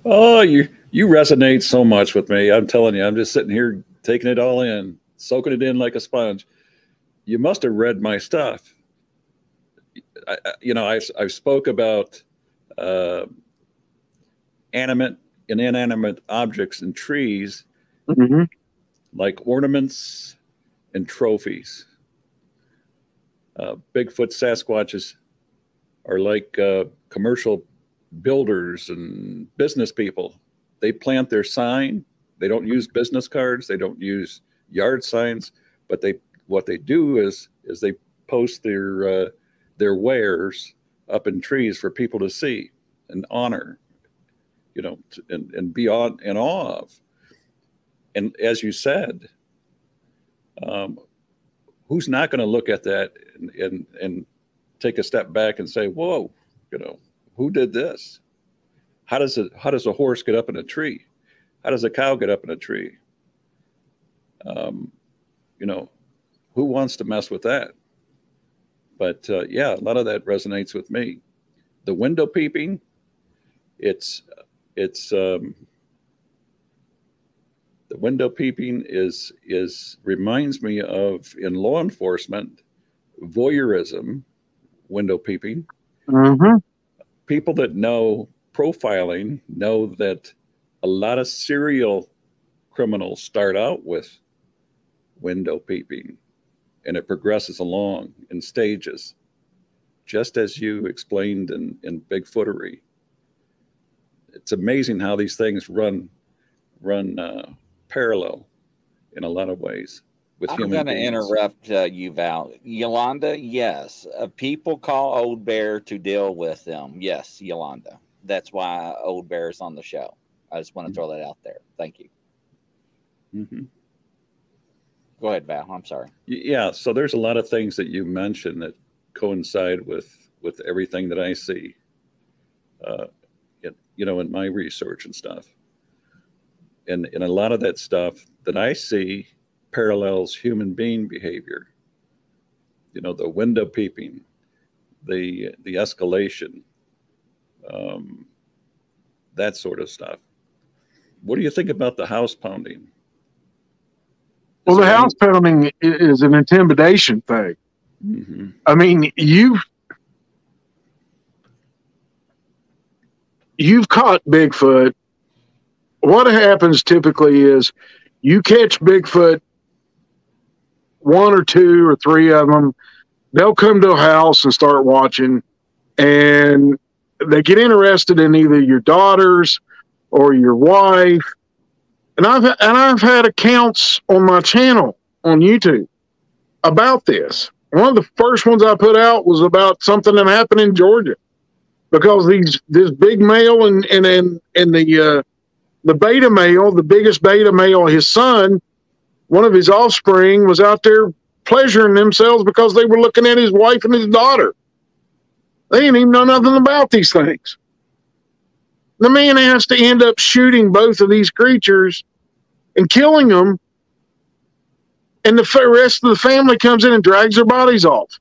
Speaker 2: Oh, you you resonate so much with me. I'm telling you, I'm just sitting here taking it all in, soaking it in like a sponge. You must have read my stuff I, you know, I, I spoke about uh, animate and inanimate objects and trees, mm-hmm. like ornaments and trophies. Uh, Bigfoot Sasquatches are like uh, commercial builders and business people. They plant their sign. They don't use business cards. They don't use yard signs. But they what they do is is they post their uh, their wares up in trees for people to see and honor, you know, and, and be on in awe of. And as you said, um, who's not going to look at that and, and, and take a step back and say, whoa, you know, who did this? How does it, how does a horse get up in a tree? How does a cow get up in a tree? Um, you know, who wants to mess with that? But uh, yeah, a lot of that resonates with me. The window peeping, it's it's um, the window peeping is is reminds me of in law enforcement voyeurism, window peeping. Mm-hmm. People that know profiling know that a lot of serial criminals start out with window peeping and it progresses along in stages, just as you explained in, in Bigfootery. It's amazing how these things run run uh, parallel in a lot of ways with human I'm
Speaker 1: going to interrupt uh, you, Val. Yolanda, yes. Uh, people call Old Bear to deal with them. Yes, Yolanda. That's why Old Bear is on the show. I just want to throw that out there. Thank you.
Speaker 2: Mhm.
Speaker 1: Go ahead, Val. I'm sorry.
Speaker 2: Yeah, so there's a lot of things that you mentioned that coincide with with everything that I see, uh, you know, in my research and stuff. And and a lot of that stuff that I see parallels human being behavior. You know, the window peeping, the the escalation, um, that sort of stuff. What do you think about the house pounding?
Speaker 3: Well, the house pounding is an intimidation thing.
Speaker 2: hmm
Speaker 3: I mean, you've you've caught Bigfoot. What happens typically is you catch Bigfoot, one or two or three of them. They'll come to a house and start watching, and they get interested in either your daughters or your wife. And I've and I've had accounts on my channel on YouTube about this. One of the first ones I put out was about something that happened in Georgia because these this big male and and and, and the uh, the beta male, the biggest beta male, his son, one of his offspring was out there pleasuring themselves because they were looking at his wife and his daughter. They didn't even know nothing about these things. The man has to end up shooting both of these creatures and killing them and the rest of the family comes in and drags their bodies off.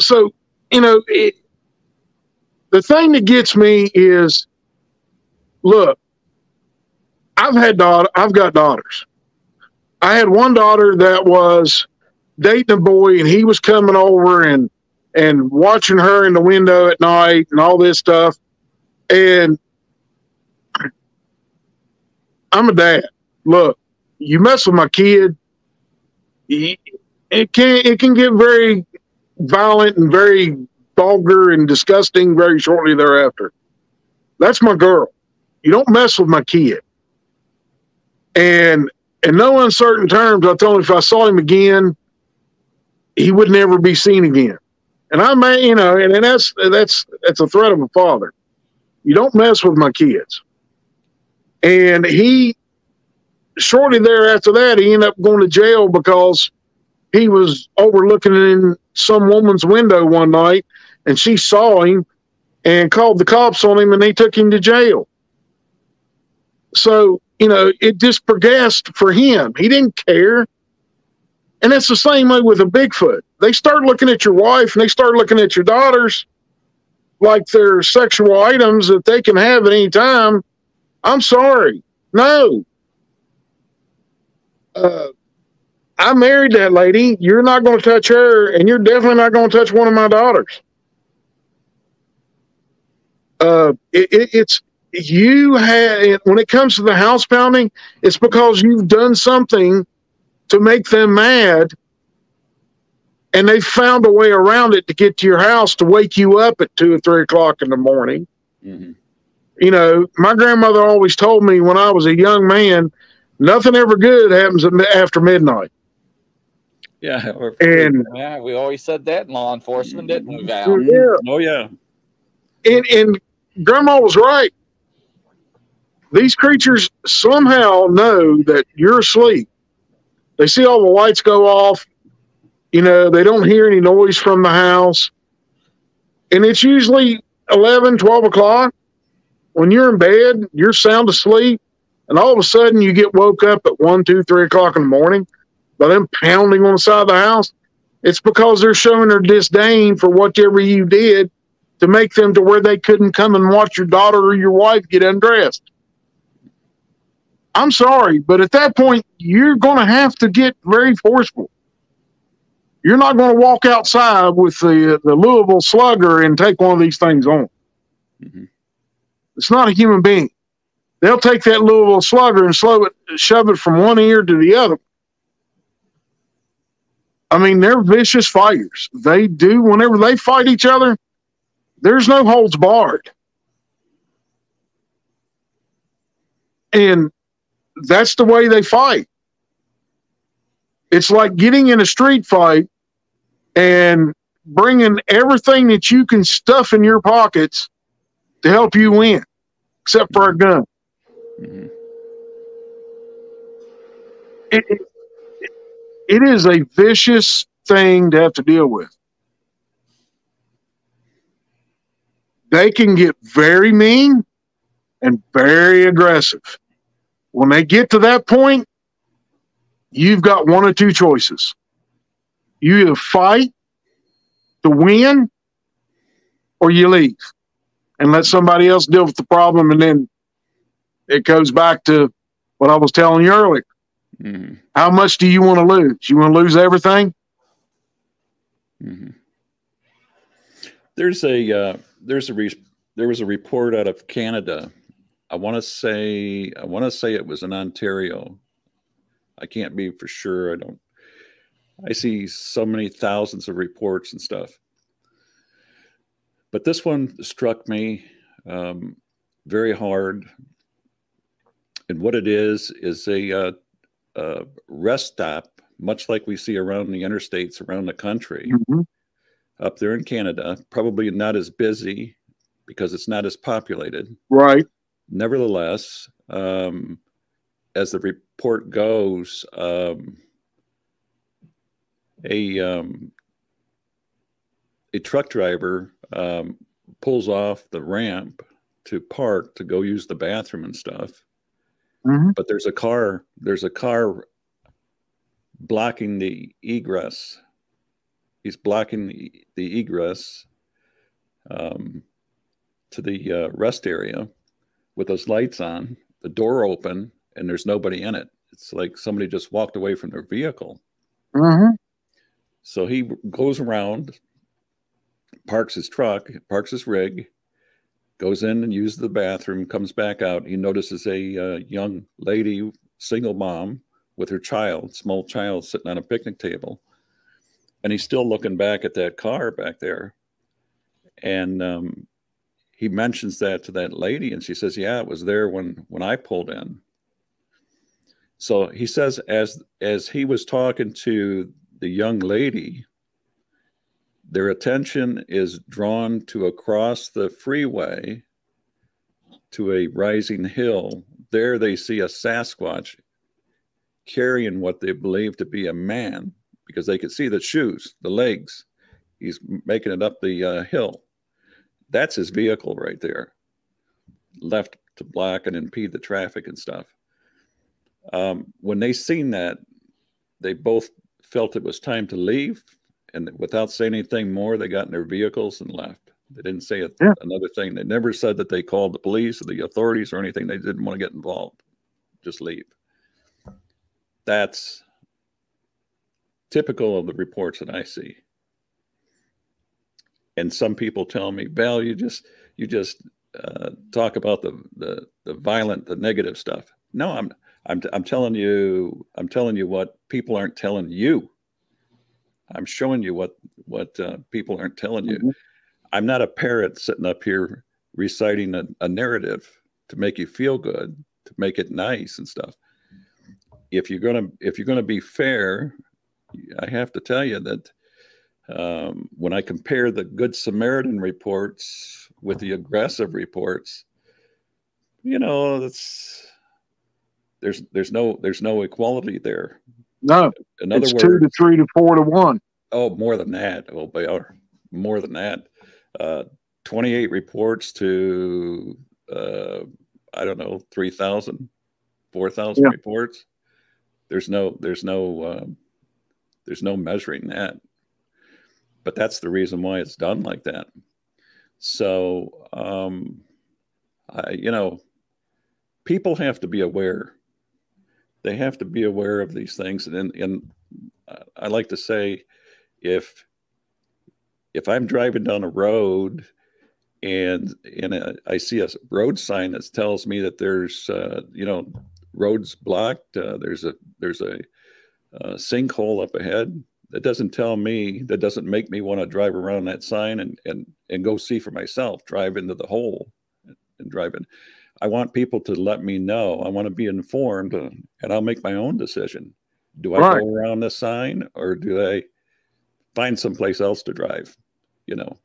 Speaker 3: So, you know, it, the thing that gets me is, look, I've had daughter, I've got daughters. I had one daughter that was dating a boy, and he was coming over and and watching her in the window at night and all this stuff. And I'm a dad. Look, you mess with my kid, it can it can get very violent and very vulgar and disgusting very shortly thereafter. That's my girl. You don't mess with my kid. And in no uncertain terms, I told him if I saw him again, he would never be seen again. And I may, you know, and, and that's that's that's a threat of a father. You don't mess with my kids. And he shortly thereafter that, he ended up going to jail because he was overlooking in some woman's window one night and she saw him and called the cops on him and they took him to jail. So, you know, it just progressed for him. He didn't care. And it's the same way with a Bigfoot. They start looking at your wife and they start looking at your daughters like they're sexual items that they can have at any time. I'm sorry. No, uh, I married that lady. You're not going to touch her, and you're definitely not going to touch one of my daughters. Uh, it, it, it's you had when it comes to the house pounding, it's because you've done something to make them mad, and they found a way around it to get to your house to wake you up at two or three o'clock in the morning
Speaker 2: hmm
Speaker 3: you know, my grandmother always told me when I was a young man, nothing ever good happens after midnight.
Speaker 2: Yeah. [laughs] or-
Speaker 3: And
Speaker 1: Yeah, we always said that in law enforcement, didn't we, Val?
Speaker 2: Mhm.
Speaker 3: Yeah.
Speaker 2: Oh yeah.
Speaker 3: and, and grandma was right. These creatures somehow know that you're asleep. They see all the lights go off. You know, they don't hear any noise from the house. And it's usually 11, 12 o'clock. When you're in bed, you're sound asleep. And all of a sudden, you get woke up at 1, 2, 3 o'clock in the morning by them pounding on the side of the house. It's because they're showing their disdain for whatever you did to make them to where they couldn't come and watch your daughter or your wife get undressed. I'm sorry, but at that point, you're going to have to get very forceful. You're not going to walk outside with the the Louisville Slugger and take one of these things on.
Speaker 2: Mhm.
Speaker 3: It's not a human being. they'll take that Louisville slugger and slow it, shove it from one ear to the other. I mean, they're vicious fighters. They do, whenever they fight each other, there's no holds barred. And that's the way they fight. It's like getting in a street fight and bringing everything that you can stuff in your pockets to help you win, except for a gun. Mm-hmm. It, it, it is a vicious thing to have to deal with. They can get very mean and very aggressive. When they get to that point, you've got one or two choices. You either fight to win or you leave and let somebody else deal with the problem. And then it goes back to what I was telling you earlier. Mm-hmm. How much do you want to lose? You want to lose everything?
Speaker 2: Mm-hmm. There's a uh, there's a re- there was a report out of Canada. I want to say I want to say it was in Ontario. I can't be for sure. I don't. I see so many thousands of reports and stuff. But this one struck me um, very hard. And what it is, is a, uh, a, rest stop, much like we see around the interstates around the country, mm-hmm. up there in Canada, probably not as busy because it's not as populated.
Speaker 3: Right.
Speaker 2: Nevertheless, um, as the report goes, um, a um, a truck driver um, pulls off the ramp to park to go use the bathroom and stuff. Mm-hmm. But there's a car. There's a car blocking the egress. He's blocking the, the egress um, to the uh, rest area with those lights on, the door open, and there's nobody in it. It's like somebody just walked away from their vehicle. Mm-hmm. So he goes around, parks his truck, parks his rig, goes in and uses the bathroom, comes back out. He notices a uh, young lady, single mom, with her child, small child, sitting on a picnic table. And he's still looking back at that car back there. And um, he mentions that to that lady, and she says, "Yeah, it was there when when I pulled in." So he says, as as he was talking to the young lady, their attention is drawn to across the freeway to a rising hill. There they see a Sasquatch carrying what they believe to be a man because they could see the shoes, the legs. He's making it up the uh, hill. That's his vehicle right there, left to block and impede the traffic and stuff. Um, when they seen that, they both felt it was time to leave, and without saying anything more, they got in their vehicles and left. They didn't say a, yeah. another thing. They never said that they called the police or the authorities or anything. They didn't want to get involved. Just leave. That's typical of the reports that I see. And some people tell me, Val, you just you just uh, talk about the, the the violent, the negative stuff. No, I'm I'm, I'm telling you, I'm telling you what people aren't telling you. I'm showing you what what uh, people aren't telling you. Mm-hmm. I'm not a parrot sitting up here reciting a, a, narrative to make you feel good, to make it nice and stuff. If you're gonna if you're gonna be fair, I have to tell you that um, when I compare the Good Samaritan reports with the aggressive reports, you know that's there's there's no there's no equality there.
Speaker 3: No, in other it's words, two to three to four to one.
Speaker 2: Oh, more than that. Oh, they are more than that. Uh, 28 reports to uh, I don't know 3,000, 4,000 yeah. reports. There's no there's no uh, there's no measuring that. But that's the reason why it's done like that. So um, I, you know, people have to be aware they have to be aware of these things. And, and I like to say, if if I'm driving down a road and and uh, I see a road sign that tells me that there's uh, you know roads blocked. Uh, there's a there's a, a, sinkhole up ahead. That doesn't tell me. That doesn't make me want to drive around that sign and and and go see for myself. Drive into the hole and drive in. I want people to let me know. I want to be informed, uh, and I'll make my own decision. Do I right. go around this sign, or do I find someplace else to drive? You know,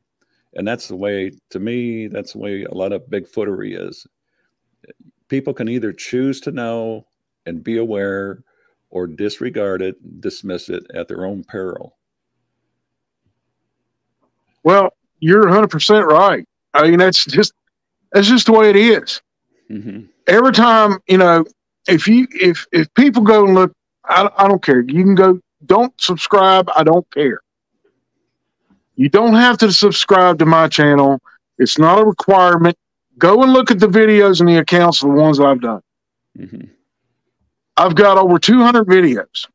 Speaker 2: and that's the way. To me, that's the way a lot of Bigfootery is. People can either choose to know and be aware, or disregard it, dismiss it at their own peril.
Speaker 3: Well, you're 100% right. I mean, that's just that's just the way it is. Mm-hmm. Every time, you know, if you if if people go and look, I, I don't care. You can go. Don't subscribe. I don't care. You don't have to subscribe to my channel. It's not a requirement. Go and look at the videos and the accounts of the ones I've done. Mm-hmm. I've got over 200 videos.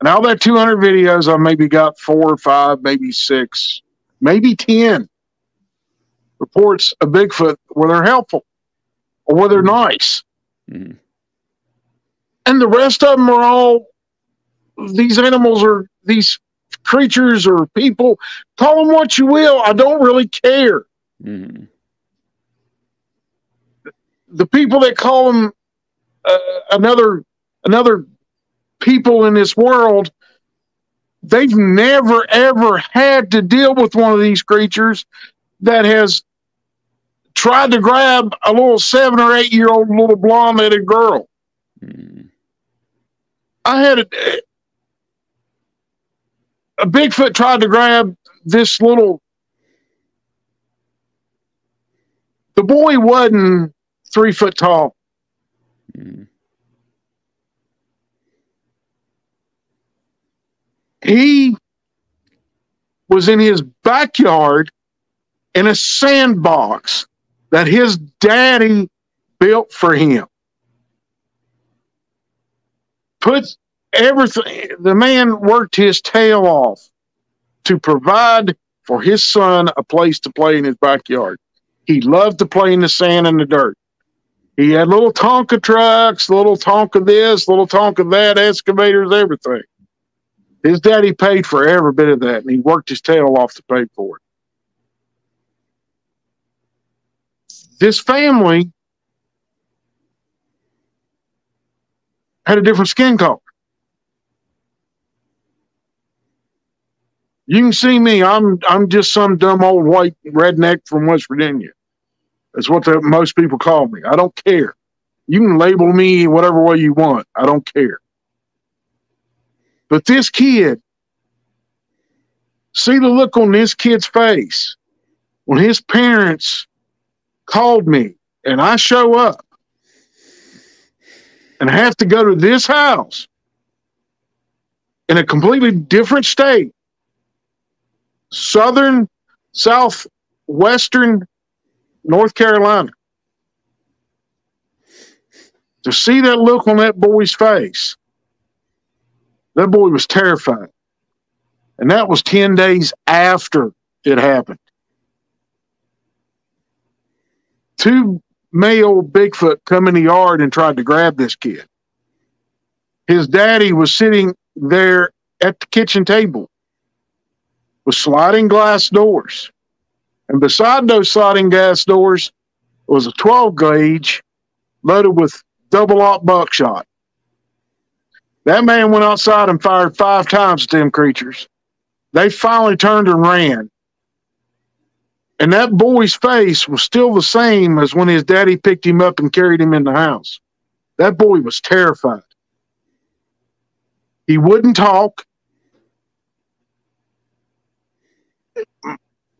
Speaker 3: And out of that 200 videos, I've maybe got four or five, maybe six, maybe 10 reports of Bigfoot where they're helpful or where they're nice. Mm-hmm. And the rest of them are all these animals are these creatures or people. Call them what you will. I don't really care. Mm-hmm. The people that call them uh, another another people in this world, they've never ever had to deal with one of these creatures that has tried to grab a little seven or eight year old little blonde headed girl. Mm. I had a, a Bigfoot tried to grab this little. The boy wasn't three foot tall. Mm. He was in his backyard in a sandbox that his daddy built for him. Puts everything, the man worked his tail off to provide for his son a place to play in his backyard. He loved to play in the sand and the dirt. He had little Tonka trucks, little Tonka this, little Tonka that, excavators, everything. His daddy paid for every bit of that, and he worked his tail off to pay for it. This family had a different skin color. You can see me. I'm I'm just some dumb old white redneck from West Virginia. That's what the, most people call me. I don't care. You can label me whatever way you want. I don't care. But this kid, see the look on this kid's face when his parents called me and I show up and have to go to this house in a completely different state, southern, southwestern North Carolina, to see that look on that boy's face, that boy was terrified. And that was 10 days after it happened. Two male Bigfoot come in the yard and tried to grab this kid. His daddy was sitting there at the kitchen table with sliding glass doors. And beside those sliding glass doors was a 12 gauge loaded with double aught buckshot. That man went outside and fired five times at them creatures. They finally turned and ran. And that boy's face was still the same as when his daddy picked him up and carried him in the house. That boy was terrified. He wouldn't talk.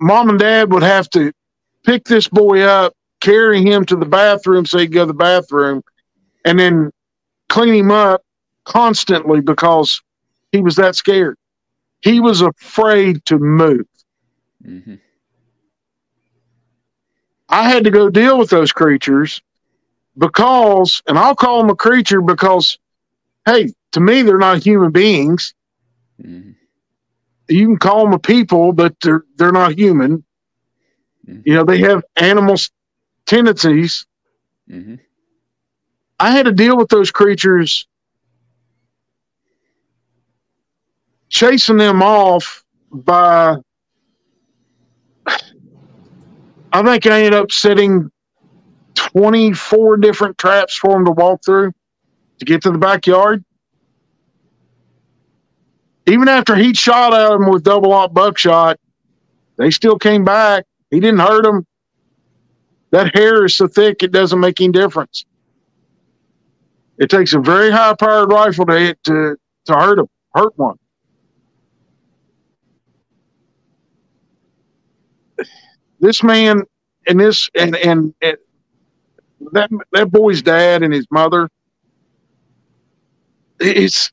Speaker 3: Mom and dad would have to pick this boy up, carry him to the bathroom so he'd go to the bathroom, and then clean him up constantly because he was that scared. He was afraid to move. Mm-hmm. I had to go deal with those creatures because, and I'll call them a creature because, hey, to me, they're not human beings. Mm-hmm. You can call them a people, but they're they're not human.
Speaker 2: Mhm.
Speaker 3: You know, they have animal tendencies.
Speaker 2: hmm
Speaker 3: I had to deal with those creatures, chasing them off by. I think I ended up setting 24 different traps for him to walk through to get to the backyard. Even after he shot at him with double aught buckshot, they still came back. He didn't hurt them. That hair is so thick, it doesn't make any difference. It takes a very high powered rifle to hit to, to hurt them, hurt one. This man and this and and, and that that boy's dad and his mother. It's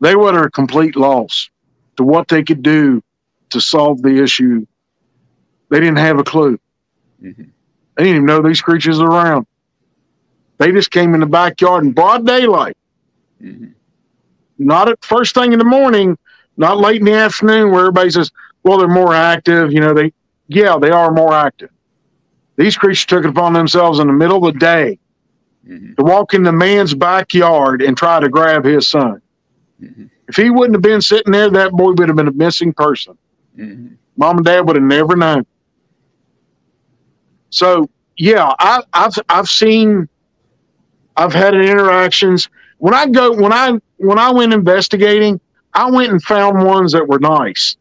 Speaker 3: they were at a complete loss to what they could do to solve the issue. They didn't have a clue.
Speaker 2: hmm
Speaker 3: They didn't even know these creatures were around. They just came in the backyard in broad daylight,
Speaker 2: hmm
Speaker 3: not at first thing in the morning, not late in the afternoon where everybody says, well, they're more active. You know, they, yeah, they are more active. These creatures took it upon themselves in the middle of the day
Speaker 2: hmm
Speaker 3: to walk in the man's backyard and try to grab his son.
Speaker 2: hmm
Speaker 3: If he wouldn't have been sitting there, that boy would have been a missing person.
Speaker 2: hmm
Speaker 3: Mom and dad would have never known. So yeah, I, I've I've seen, I've had interactions. When I go when I when I went investigating, I went and found ones that were nice.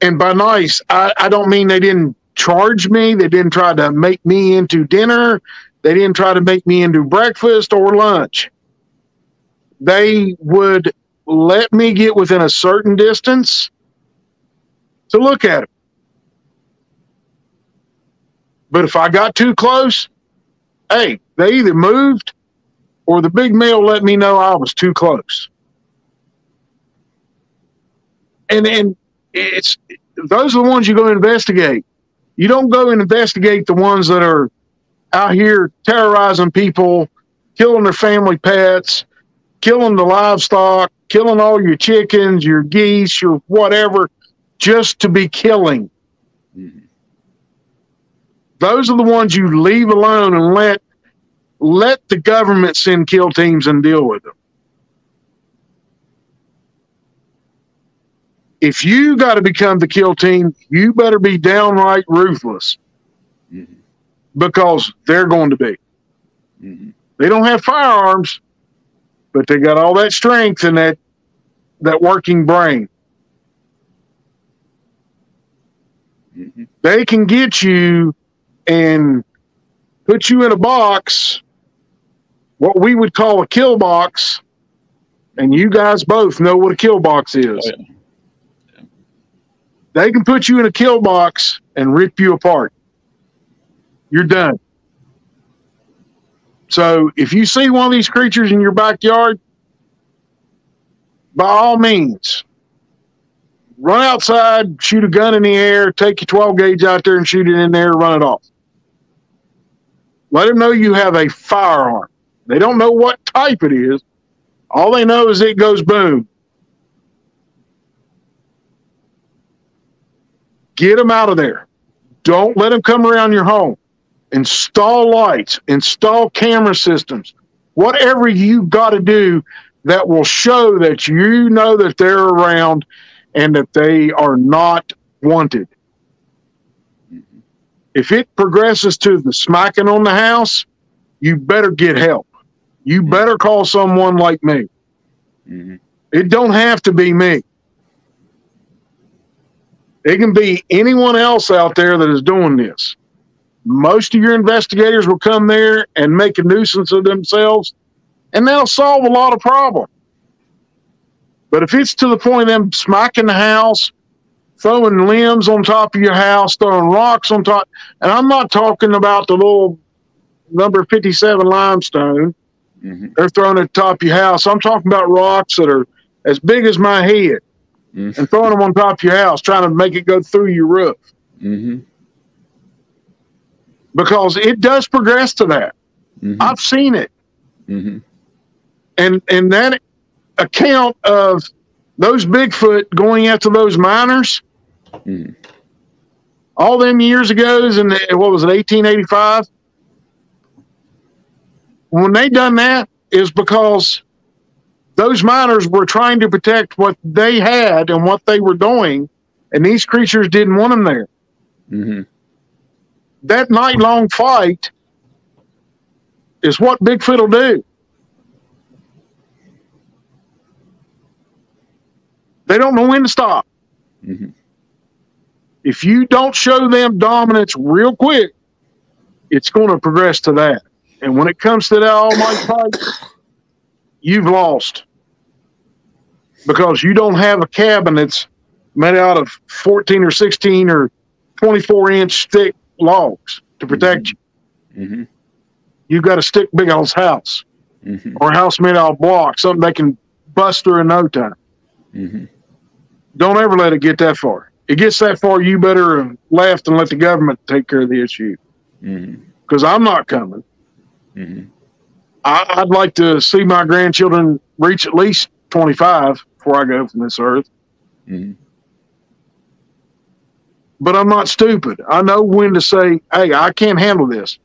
Speaker 3: And by nice, I, I don't mean they didn't charge me. They didn't try to make me into dinner. They didn't try to make me into breakfast or lunch. They would let me get within a certain distance to look at them. But if I got too close, hey, they either moved or the big male let me know I was too close. And and it's those are the ones you go investigate. You don't go and investigate the ones that are out here terrorizing people, killing their family pets, killing the livestock, killing all your chickens, your geese, your whatever, just to be killing.
Speaker 2: hmm
Speaker 3: Those are the ones you leave alone and let let the government send kill teams and deal with them. If you got to become the kill team, you better be downright ruthless
Speaker 2: hmm
Speaker 3: because they're going to be.
Speaker 2: hmm
Speaker 3: They don't have firearms, but they got all that strength and that that working brain.
Speaker 2: hmm
Speaker 3: they can get you and put you in a box, what we would call a kill box. And you guys both know what a kill box is.
Speaker 2: Oh, yeah.
Speaker 3: They can put you in a kill box and rip you apart. You're done. So if you see one of these creatures in your backyard, by all means, run outside, shoot a gun in the air, take your 12 gauge out there and shoot it in there, run it off. Let them know you have a firearm. They don't know what type it is. All they know is it goes boom. Get them out of there. Don't let them come around your home. Install lights, install camera systems, whatever you got to do that will show that you know that they're around and that they are not wanted. If it progresses to the smacking on the house, you better get help. You better call someone like me.
Speaker 2: hmm
Speaker 3: It don't have to be me. It can be anyone else out there that is doing this. Most of your investigators will come there and make a nuisance of themselves, and they'll solve a lot of problems. But if it's to the point of them smacking the house, throwing limbs on top of your house, throwing rocks on top, and I'm not talking about the little number 57 limestone
Speaker 2: hmm
Speaker 3: they're throwing at the top of your house. I'm talking about rocks that are as big as my head
Speaker 2: hmm
Speaker 3: and throwing them on top of your house, trying to make it go through your roof
Speaker 2: hmm
Speaker 3: because it does progress to that.
Speaker 2: hmm
Speaker 3: I've seen it.
Speaker 2: hmm
Speaker 3: And and that account of those Bigfoot going after those miners
Speaker 2: Mhm.
Speaker 3: all them years ago, in the, what was it, 1885? When they done that, is because those miners were trying to protect what they had and what they were doing, and these creatures didn't want them there.
Speaker 2: hmm
Speaker 3: That night long fight is what Bigfoot will do. They don't know when to stop.
Speaker 2: hmm
Speaker 3: if you don't show them dominance real quick, it's going to progress to that. And when it comes to that almighty fight, you've lost because you don't have a cabin that's made out of 14 or 16 or 24 inch thick logs to protect you.
Speaker 2: hmm
Speaker 3: You've got a stick big old house
Speaker 2: hmm
Speaker 3: or a house made out of blocks, something they can bust through in no time.
Speaker 2: hmm
Speaker 3: Don't ever let it get that far. It gets that far, you better left and let the government take care of the issue because I'm not coming. I, I'd like to see my grandchildren reach at least 25 before I go from this earth.
Speaker 2: hmm
Speaker 3: But I'm not stupid. I know when to say, hey, I can't handle this.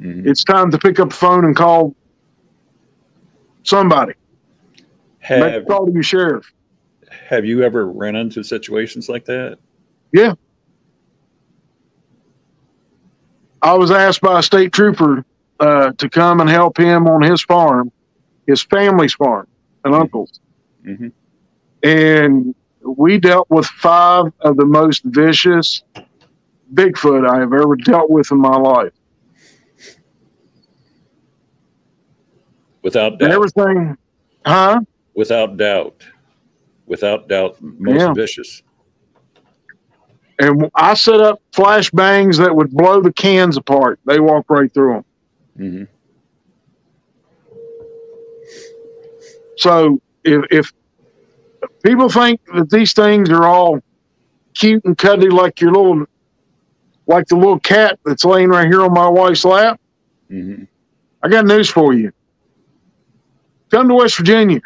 Speaker 2: hmm
Speaker 3: It's time to pick up the phone and call somebody. Make a
Speaker 2: Have
Speaker 3: call to your sheriff.
Speaker 2: Have you ever ran into situations like that? Yeah.
Speaker 3: I was asked by a state trooper uh, to come and help him on his farm, his family's farm, and uncle's.
Speaker 2: hmm
Speaker 3: and we dealt with five of the most vicious Bigfoot I have ever dealt with in my life.
Speaker 2: Without
Speaker 3: And
Speaker 2: doubt.
Speaker 3: everything, huh?
Speaker 2: Without doubt. Without doubt, most
Speaker 3: Yeah.
Speaker 2: vicious.
Speaker 3: And I set up flashbangs that would blow the cans apart. They walk right through them.
Speaker 2: hmm
Speaker 3: So if, if people think that these things are all cute and cuddly like your little, like the little cat that's laying right here on my wife's lap,
Speaker 2: hmm
Speaker 3: I got news for you. Come to West Virginia,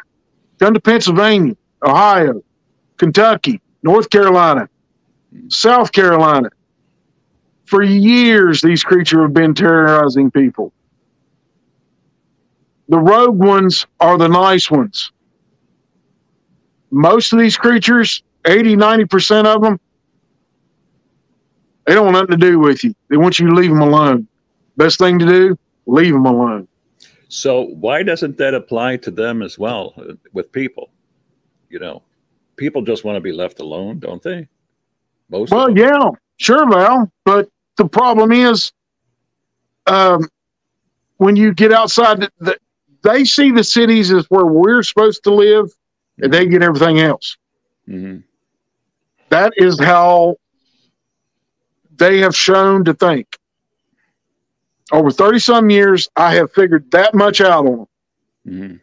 Speaker 3: come to Pennsylvania, Ohio, Kentucky, North Carolina, South Carolina. For years, these creatures have been terrorizing people. The rogue ones are the nice ones. Most of these creatures, 80, 90% of them, they don't want nothing to do with you. They want you to leave them alone. Best thing to do, leave them alone.
Speaker 2: So why doesn't that apply to them as well uh, with people? You know, people just want to be left alone, don't they? Most
Speaker 3: Well, yeah, sure, Val. But the problem is, um, when you get outside, the, they see the cities as where we're supposed to live, and they get everything else.
Speaker 2: Mhm.
Speaker 3: That is how they have shown to think. Over 30 some years, I have figured that much out on them.
Speaker 2: Mhm.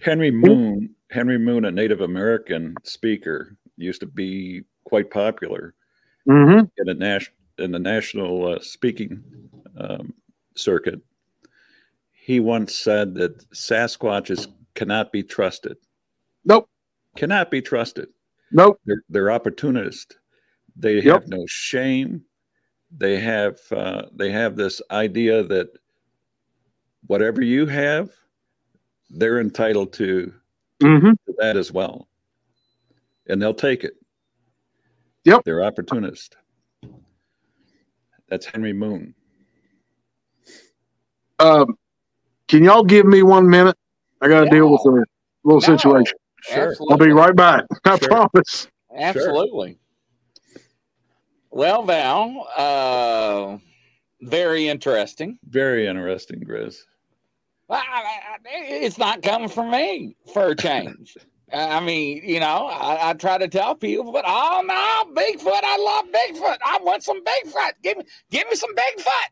Speaker 2: Henry Moon, Henry Moon, a Native American speaker, used to be quite popular
Speaker 3: Mm-hmm.
Speaker 2: in a national in the national uh, speaking um, circuit. He once said that Sasquatches cannot be trusted.
Speaker 3: Nope.
Speaker 2: Cannot be trusted.
Speaker 3: Nope.
Speaker 2: They're, they're opportunists. They
Speaker 3: Yep.
Speaker 2: have no shame. They have uh, they have this idea that whatever you have, they're entitled to
Speaker 3: Mm-hmm.
Speaker 2: to that as well. And they'll take it.
Speaker 3: Yep.
Speaker 2: They're opportunist. That's Henry Moon.
Speaker 3: Um, can y'all give me one minute? I got to deal with a little
Speaker 1: No.
Speaker 3: situation.
Speaker 2: Sure.
Speaker 1: Absolutely.
Speaker 3: I'll be right back. [laughs] I
Speaker 2: Sure.
Speaker 3: promise.
Speaker 1: Absolutely. Well, Val, uh, very interesting.
Speaker 2: Very interesting, Grizz.
Speaker 1: I, I, I- it's not coming from me for a change. [laughs] I mean, you know, I, I try to tell people, but oh no, Bigfoot! I love Bigfoot. I want some Bigfoot. Give me, give me some Bigfoot.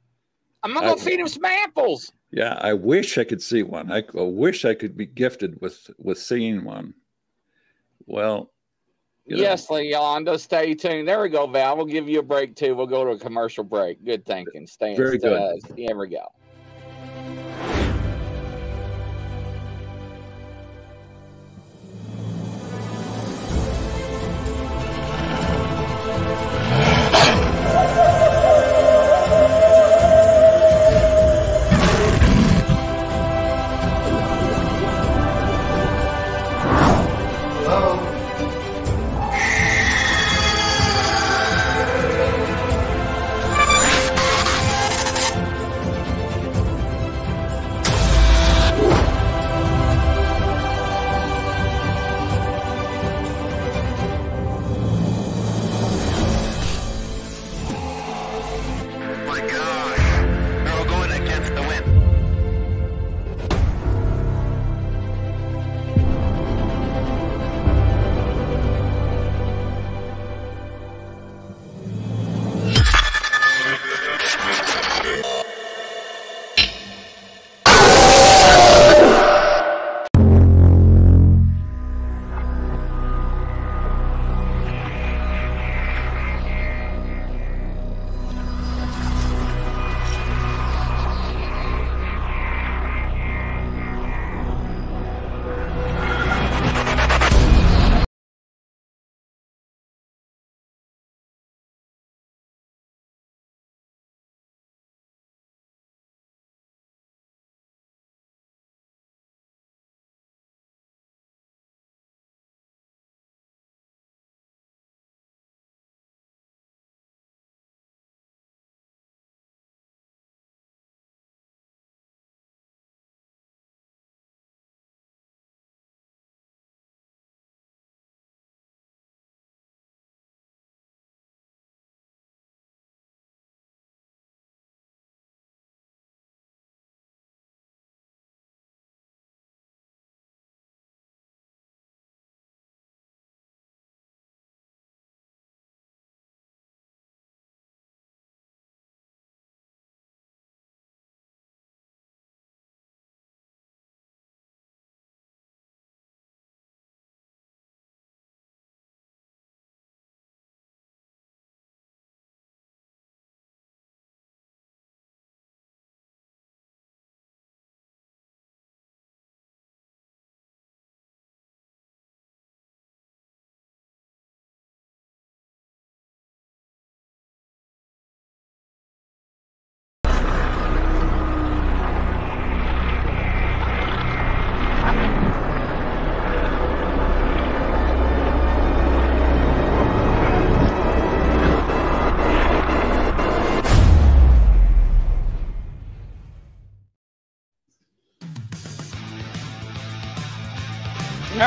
Speaker 1: I'm not gonna
Speaker 2: I-
Speaker 1: feed him some apples.
Speaker 2: Yeah, I wish I could see one. I, I wish I could be gifted with with seeing one. Well, you know.
Speaker 1: Yes, Leonda, stay tuned. There we go, Val. We'll give you a break too. We'll go to a commercial break. Good thinking. Stay
Speaker 2: Very good.
Speaker 1: Uh, here we go.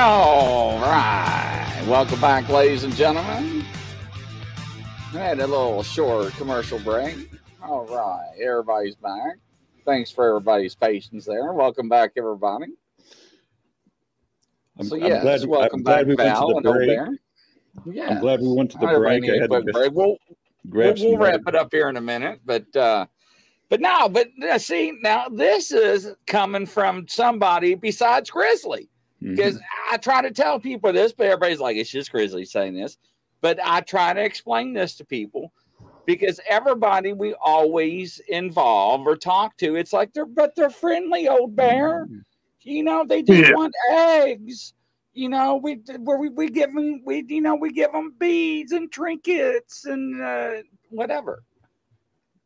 Speaker 1: All right. Welcome back, ladies and gentlemen. I had a little short commercial break. All right. Everybody's back. Thanks for everybody's patience there. Welcome back, everybody.
Speaker 2: I'm,
Speaker 1: so, yes,
Speaker 2: glad,
Speaker 1: welcome
Speaker 2: I'm
Speaker 1: back,
Speaker 2: glad we went
Speaker 1: Val
Speaker 2: to the break.
Speaker 1: Yeah.
Speaker 2: I'm glad we went to the break. I had to
Speaker 1: break. We'll, we'll, we'll wrap it up here in a minute, but uh, but no, but uh, see now this is coming from somebody besides Grizzly because I try to tell people this, but everybody's like, it's just Grizzly saying this. But I try to explain this to people because everybody we always involve or talk to, it's like they're but they're friendly, old bear. You know, they just
Speaker 3: Yeah.
Speaker 1: want eggs. You know, we where we, we give them we you know we give them beads and trinkets and uh, whatever.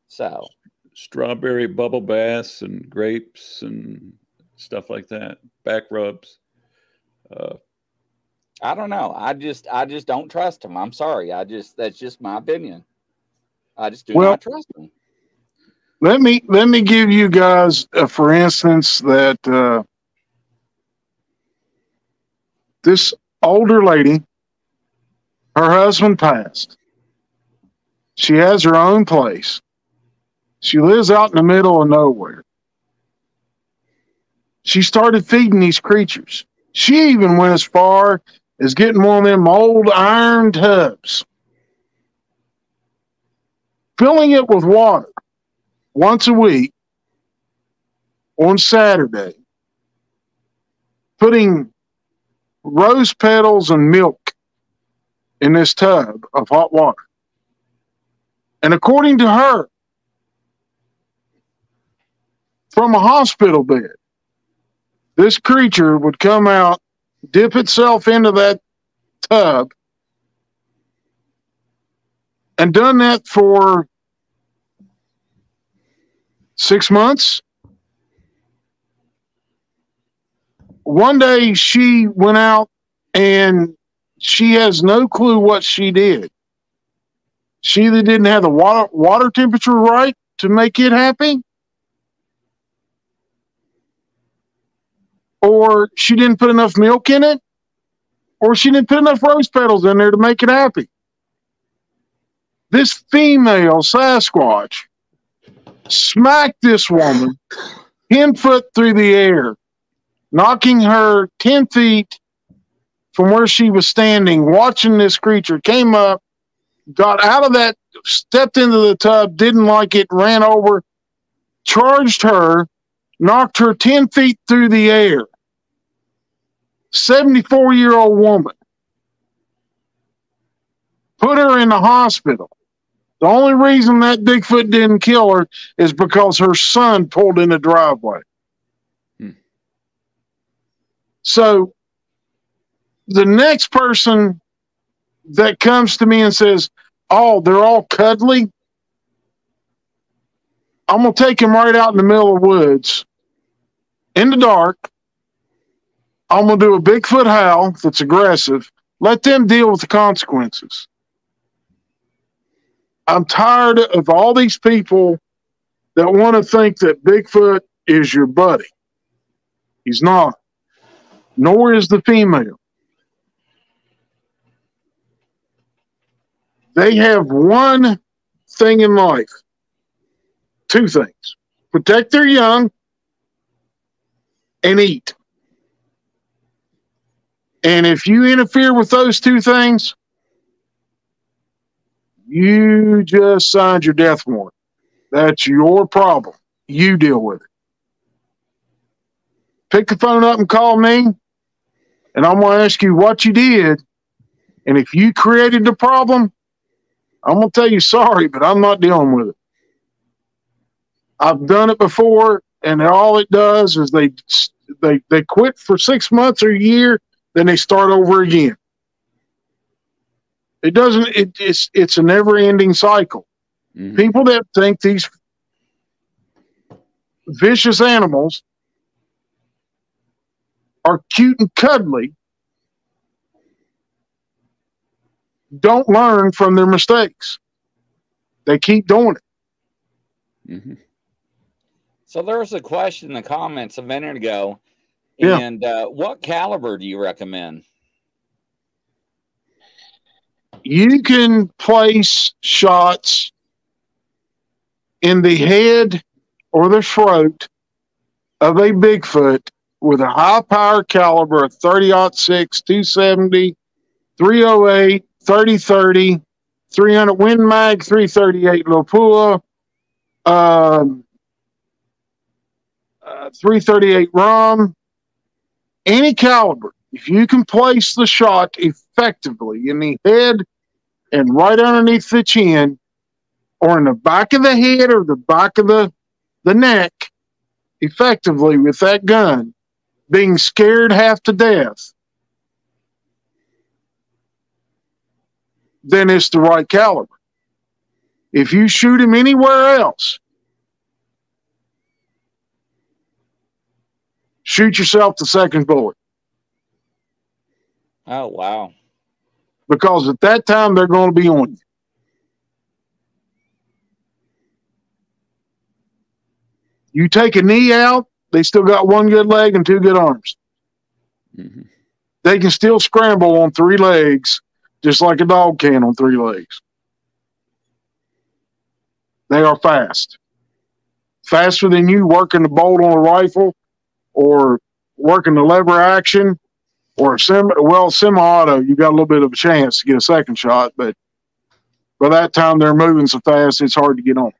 Speaker 1: So
Speaker 2: strawberry bubble baths and grapes and stuff like that. Back rubs. Uh,
Speaker 1: I don't know. I just I just don't trust him. I'm sorry. I just that's just my opinion. I just do
Speaker 3: Well-
Speaker 1: not trust him.
Speaker 3: let me let me give you guys a for instance that uh, this older lady her husband passed she has her own place she lives out in the middle of nowhere she started feeding these creatures she even went as far as getting one of them old iron tubs filling it with water once a week on Saturday, putting rose petals and milk in this tub of hot water. And according to her, from a hospital bed, this creature would come out, dip itself into that tub, and done that for six months. One day she went out and she has no clue what she did. She either didn't have the water water temperature right to make it happy, or she didn't put enough milk in it, or she didn't put enough rose petals in there to make it happy. This female Sasquatch smacked this woman 10 foot through the air, knocking her 10 feet from where she was standing, watching this creature, came up, got out of that, stepped into the tub, didn't like it, ran over, charged her, knocked her 10 feet through the air. 74 year old woman. Put her in the hospital. The only reason that Bigfoot didn't kill her is because her son pulled in the driveway.
Speaker 2: Hmm.
Speaker 3: So the next person that comes to me and says, Oh, they're all cuddly, I'm going to take him right out in the middle of the woods in the dark. I'm to do a Bigfoot howl that's aggressive. Let them deal with the consequences. I'm tired of all these people that want to think that Bigfoot is your buddy. He's not, nor is the female. They have one thing in life two things protect their young and eat. And if you interfere with those two things, you just signed your death warrant. That's your problem. You deal with it. Pick the phone up and call me, and I'm going to ask you what you did. And if you created the problem, I'm going to tell you sorry, but I'm not dealing with it. I've done it before, and all it does is they they they quit for six months or a year, then they start over again. It doesn't. It, it's it's a never ending cycle.
Speaker 2: mhm.
Speaker 3: People that think these vicious animals are cute and cuddly don't learn from their mistakes. They keep doing it.
Speaker 2: Mhm.
Speaker 1: So there was a question in the comments a minute ago.
Speaker 3: Yeah.
Speaker 1: And uh, what caliber do you recommend?
Speaker 3: You can place shots in the head or the throat of a Bigfoot with a high power caliber of 30 6, 270, 308, 3030, 300 Win Mag, 338 Lapua, um, uh, 338 Rum, any caliber. If you can place the shot effectively in the head and right underneath the chin, or in the back of the head or the back of the, the neck, effectively with that gun, being scared half to death, then it's the right caliber. If you shoot him anywhere else, shoot yourself the second bullet
Speaker 1: Oh wow.
Speaker 3: because at that time they're going to be on you. You take a knee out, they still got one good leg and two good arms.
Speaker 2: hmm
Speaker 3: They can still scramble on three legs, just like a dog can on three legs. They are fast. Faster than you working the bolt on a rifle or working the lever action or sim well semi-auto, you got a little bit of a chance to get a second shot, but by that time they're moving so fast it's hard to get on.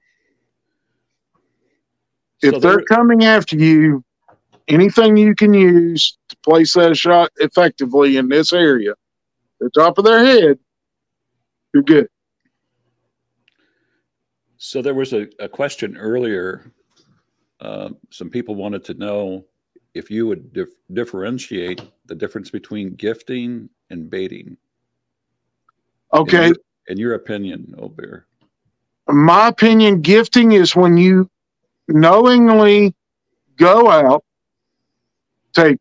Speaker 3: If
Speaker 2: So
Speaker 3: they're coming after you, anything you can use to place that shot effectively in this area, the top of their head, you're good.
Speaker 2: So there was a, a question earlier. Uh, some people wanted to know if you would dif- differentiate the difference between gifting and baiting.
Speaker 3: Okay.
Speaker 2: In your, in your opinion, Old Bear.
Speaker 3: my opinion, gifting is when you knowingly go out, take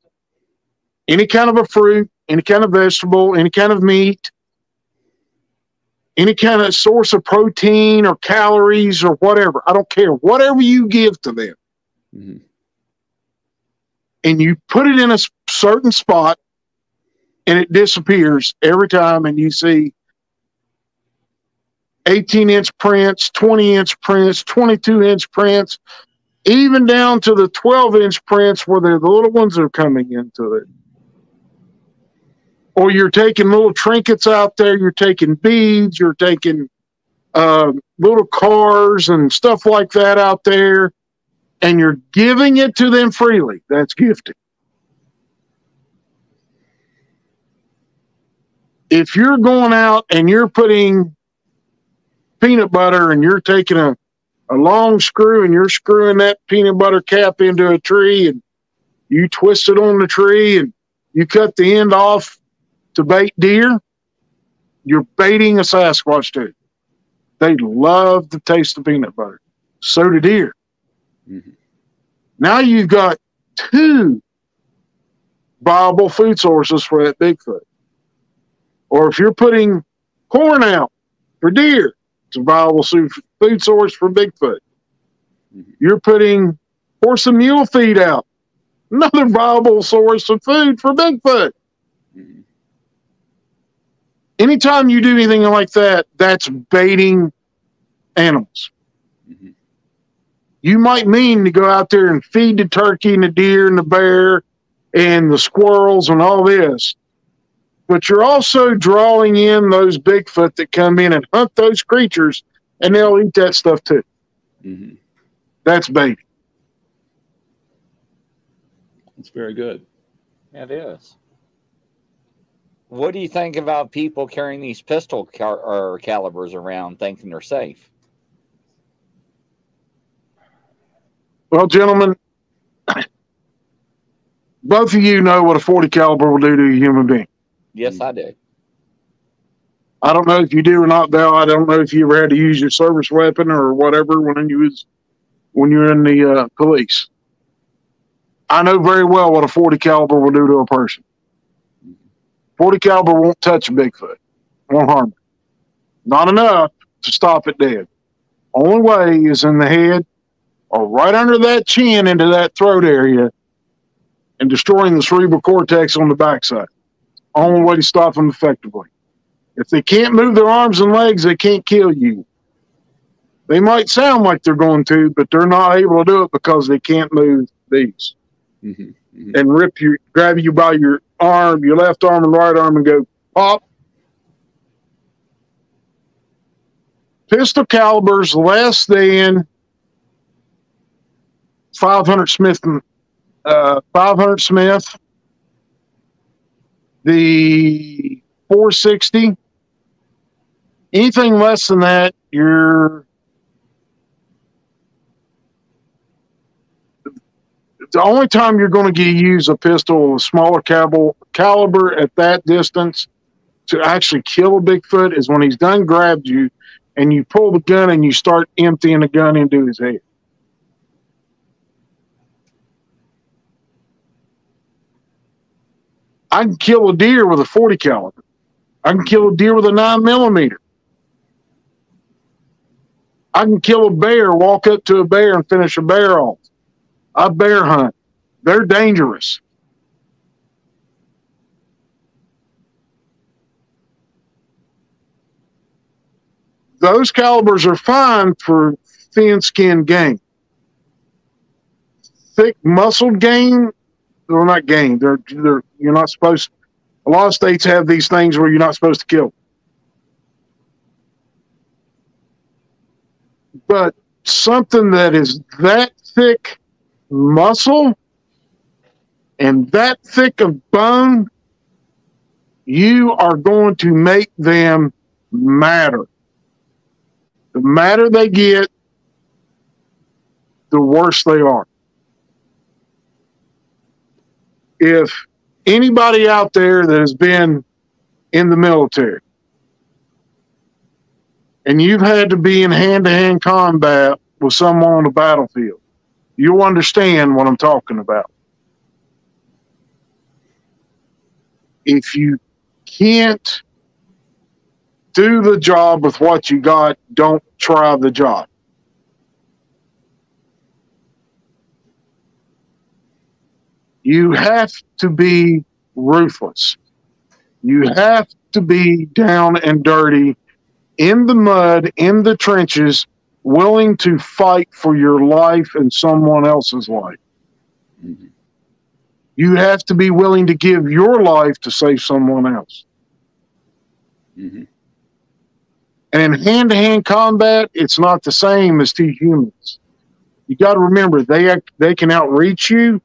Speaker 3: any kind of a fruit, any kind of vegetable, any kind of meat, any kind of source of protein or calories or whatever. I don't care. Whatever you give to them,
Speaker 2: Mhm.
Speaker 3: And you put it in a certain spot and it disappears every time and you see 18 inch prints 20 inch prints 22 inch prints even down to the 12 inch prints where the little ones are coming into it. Or you're taking little trinkets out there you're taking beads you're taking uh, little cars and stuff like that out there and you're giving it to them freely that's gifting if you're going out and you're putting peanut butter and you're taking a, a long screw and you're screwing that peanut butter cap into a tree and you twist it on the tree and you cut the end off to bait deer, you're baiting a Sasquatch too. They love the taste of peanut butter. So do deer. Now you've got two viable food sources for that Bigfoot. Or if you're putting corn out for deer, it's a viable food source for Bigfoot.
Speaker 2: Mhm.
Speaker 3: You're putting horse and mule feed out, another viable source of food for Bigfoot.
Speaker 2: Mhm.
Speaker 3: Anytime you do anything like that, that's baiting animals. You might mean to go out there and feed the turkey and the deer and the bear and the squirrels and all this. But you're also drawing in those Bigfoot that come in and hunt those creatures and they'll eat that stuff too.
Speaker 2: Mhm.
Speaker 3: That's baiting.
Speaker 2: That's very good.
Speaker 1: It is. What do you think about people carrying these pistol car- or calibers around thinking they're safe?
Speaker 3: Well, gentlemen, [coughs] both of you know what a 40 caliber will do to a human being.
Speaker 1: Yes, I do.
Speaker 3: I don't know if you do or not, Val. I don't know if you ever had to use your service weapon or whatever when you was when you're in the uh, police. I know very well what a 40 caliber will do to a person. 40 caliber won't touch a Bigfoot, won't harm it. Not enough to stop it dead. Only way is in the head or right under that chin into that throat area and destroying the cerebral cortex on the backside. Only way to stop them effectively. If they can't move their arms and legs, they can't kill you. They might sound like they're going to, but they're not able to do it because they can't move these
Speaker 2: Mm-hmm. Mm-hmm.
Speaker 3: and rip you, grab you by your arm, your left arm and right arm, and go pop. Pistol calibers less than 500 Smith, uh, 500 Smith. The 460. Anything less than that, you're the only time you're going to get use a pistol of a smaller caliber, caliber at that distance to actually kill a Bigfoot is when he's done grabbed you and you pull the gun and you start emptying the gun into his head. I can kill a deer with a 40 caliber. I can kill a deer with a nine millimeter. I can kill a bear, walk up to a bear and finish a bear off. I bear hunt. They're dangerous. Those calibers are fine for thin skinned game. Thick muscled game, they're not game. They're they're you're not supposed a lot of states have these things where you're not supposed to kill. But something that is that thick muscle and that thick of bone, you are going to make them matter. The madder they get, the worse they are. If anybody out there that has been in the military and you've had to be in hand to hand combat with someone on the battlefield, you'll understand what I'm talking about. If you can't do the job with what you got, don't try the job. You have to be ruthless. You have to be down and dirty in the mud, in the trenches, willing to fight for your life and someone else's life.
Speaker 2: Mhm.
Speaker 3: You have to be willing to give your life to save someone else.
Speaker 2: Mhm.
Speaker 3: And in hand to hand combat, it's not the same as two humans. You got to remember they act- they can outreach you,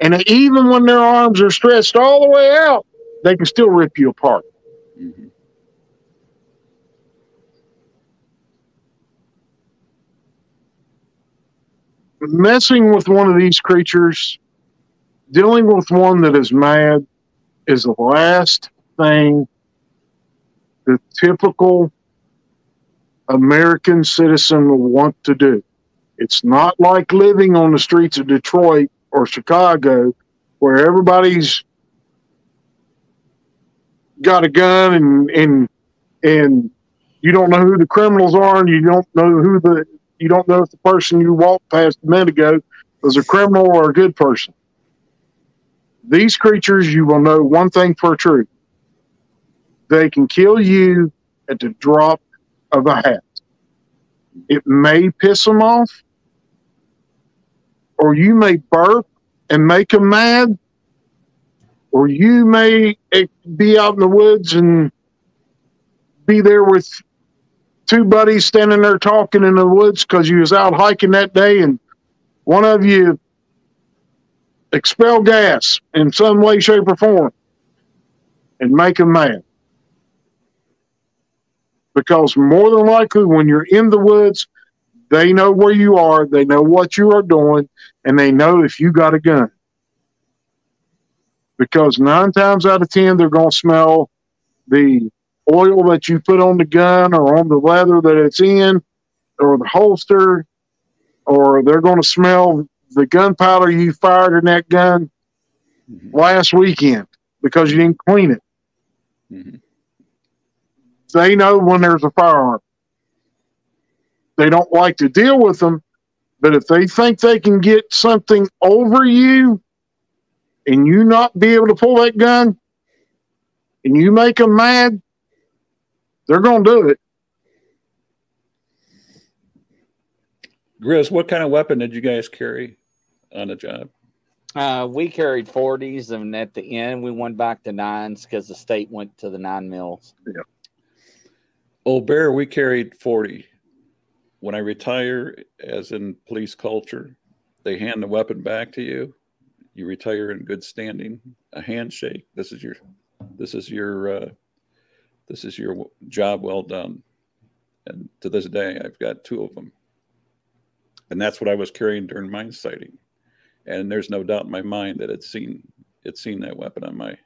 Speaker 3: and even when their arms are stretched all the way out, they can still rip you apart.
Speaker 2: Mhm.
Speaker 3: Messing with one of these creatures, dealing with one that is mad, is the last thing the typical American citizen will want to do. It's not like living on the streets of Detroit or Chicago where everybody's got a gun and and and you don't know who the criminals are and you don't know who the you don't know if the person you walked past a minute ago was a criminal or a good person. These creatures you will know one thing for true. They can kill you at the drop of a hat. It may piss them off, or you may burp and make them mad, or you may eh, be out in the woods and be there with two buddies standing there talking in the woods because you was out hiking that day and one of you expel gas in some way shape or form and make them mad. Because more than likely when you're in the woods they know where you are they know what you are doing and they know if you got a gun because nine times out of ten they're going to smell the oil that you put on the gun or on the leather that it's in or the holster or they're going to smell the gunpowder you fired in that gun
Speaker 2: Mhm.
Speaker 3: last weekend because you didn't clean it
Speaker 2: Mhm.
Speaker 3: they know when there's a firearm. They don't like to deal with them, but if they think they can get something over you, and you not be able to pull that gun and you make them mad, they're going to do it.
Speaker 2: Grizz, what kind of weapon did you guys carry on the job?
Speaker 1: Uh, we carried 40s, and at the end, we went back to nines because the state went to the nine mils.
Speaker 3: Yeah.
Speaker 2: Old Bear, we carried 40. When I retire, as in police culture, they hand the weapon back to you. You retire in good standing. A handshake. This is your, this is your, uh, this is your job well done. And to this day, I've got two of them. And that's what I was carrying during my sighting. And there's no doubt in my mind that it's seen it's seen that weapon on my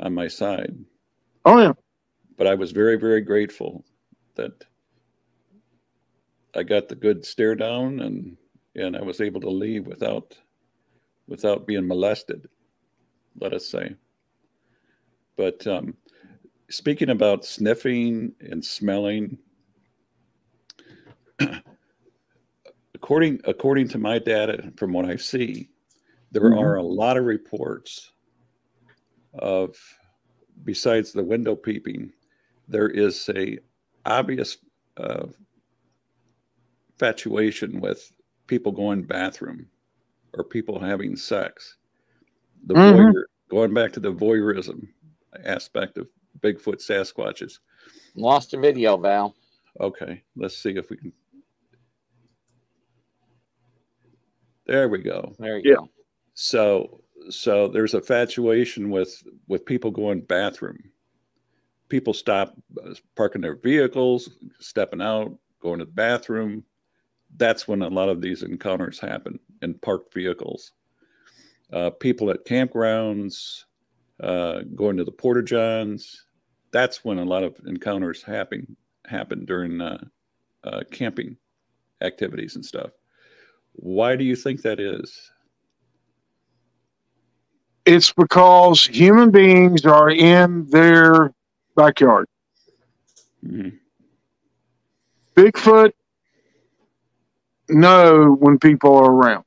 Speaker 2: on my side.
Speaker 3: Oh yeah.
Speaker 2: But I was very, very grateful that I got the good stare down and and I was able to leave without without being molested, let us say. But um, speaking about sniffing and smelling, [clears throat] according according to my data, from what I see, there
Speaker 3: Mhm.
Speaker 2: are a lot of reports of besides the window peeping, there is a obvious uh, infatuation with people going bathroom or people having sex. The
Speaker 3: Mhm.
Speaker 2: voyeur, going back to the voyeurism aspect of Bigfoot Sasquatches.
Speaker 1: Lost a video, Val.
Speaker 2: Okay, let's see if we can. There we go.
Speaker 1: There you
Speaker 3: Yeah.
Speaker 1: go.
Speaker 2: So, so there's a fatuation with with people going bathroom. People stop uh, parking their vehicles, stepping out, going to the bathroom. That's when a lot of these encounters happen in parked vehicles. Uh, people at campgrounds, uh, going to the porta johns. That's when a lot of encounters happen happen during uh, uh, camping activities and stuff. Why do you think that is?
Speaker 3: It's because human beings are in their backyard.
Speaker 2: Mhm.
Speaker 3: Bigfoot know when people are around.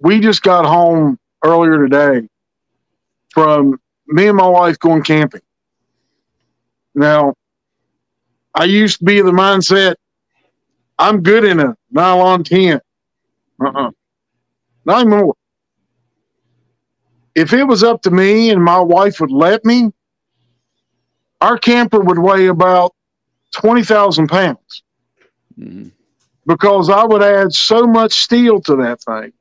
Speaker 3: We just got home earlier today from me and my wife going camping. Now, I used to be the mindset I'm good in a nylon tent. Uh-uh. Not anymore. If it was up to me and my wife would let me, our camper would weigh about 20,000 pounds
Speaker 2: Mhm.
Speaker 3: Because I would add so much steel to that thing.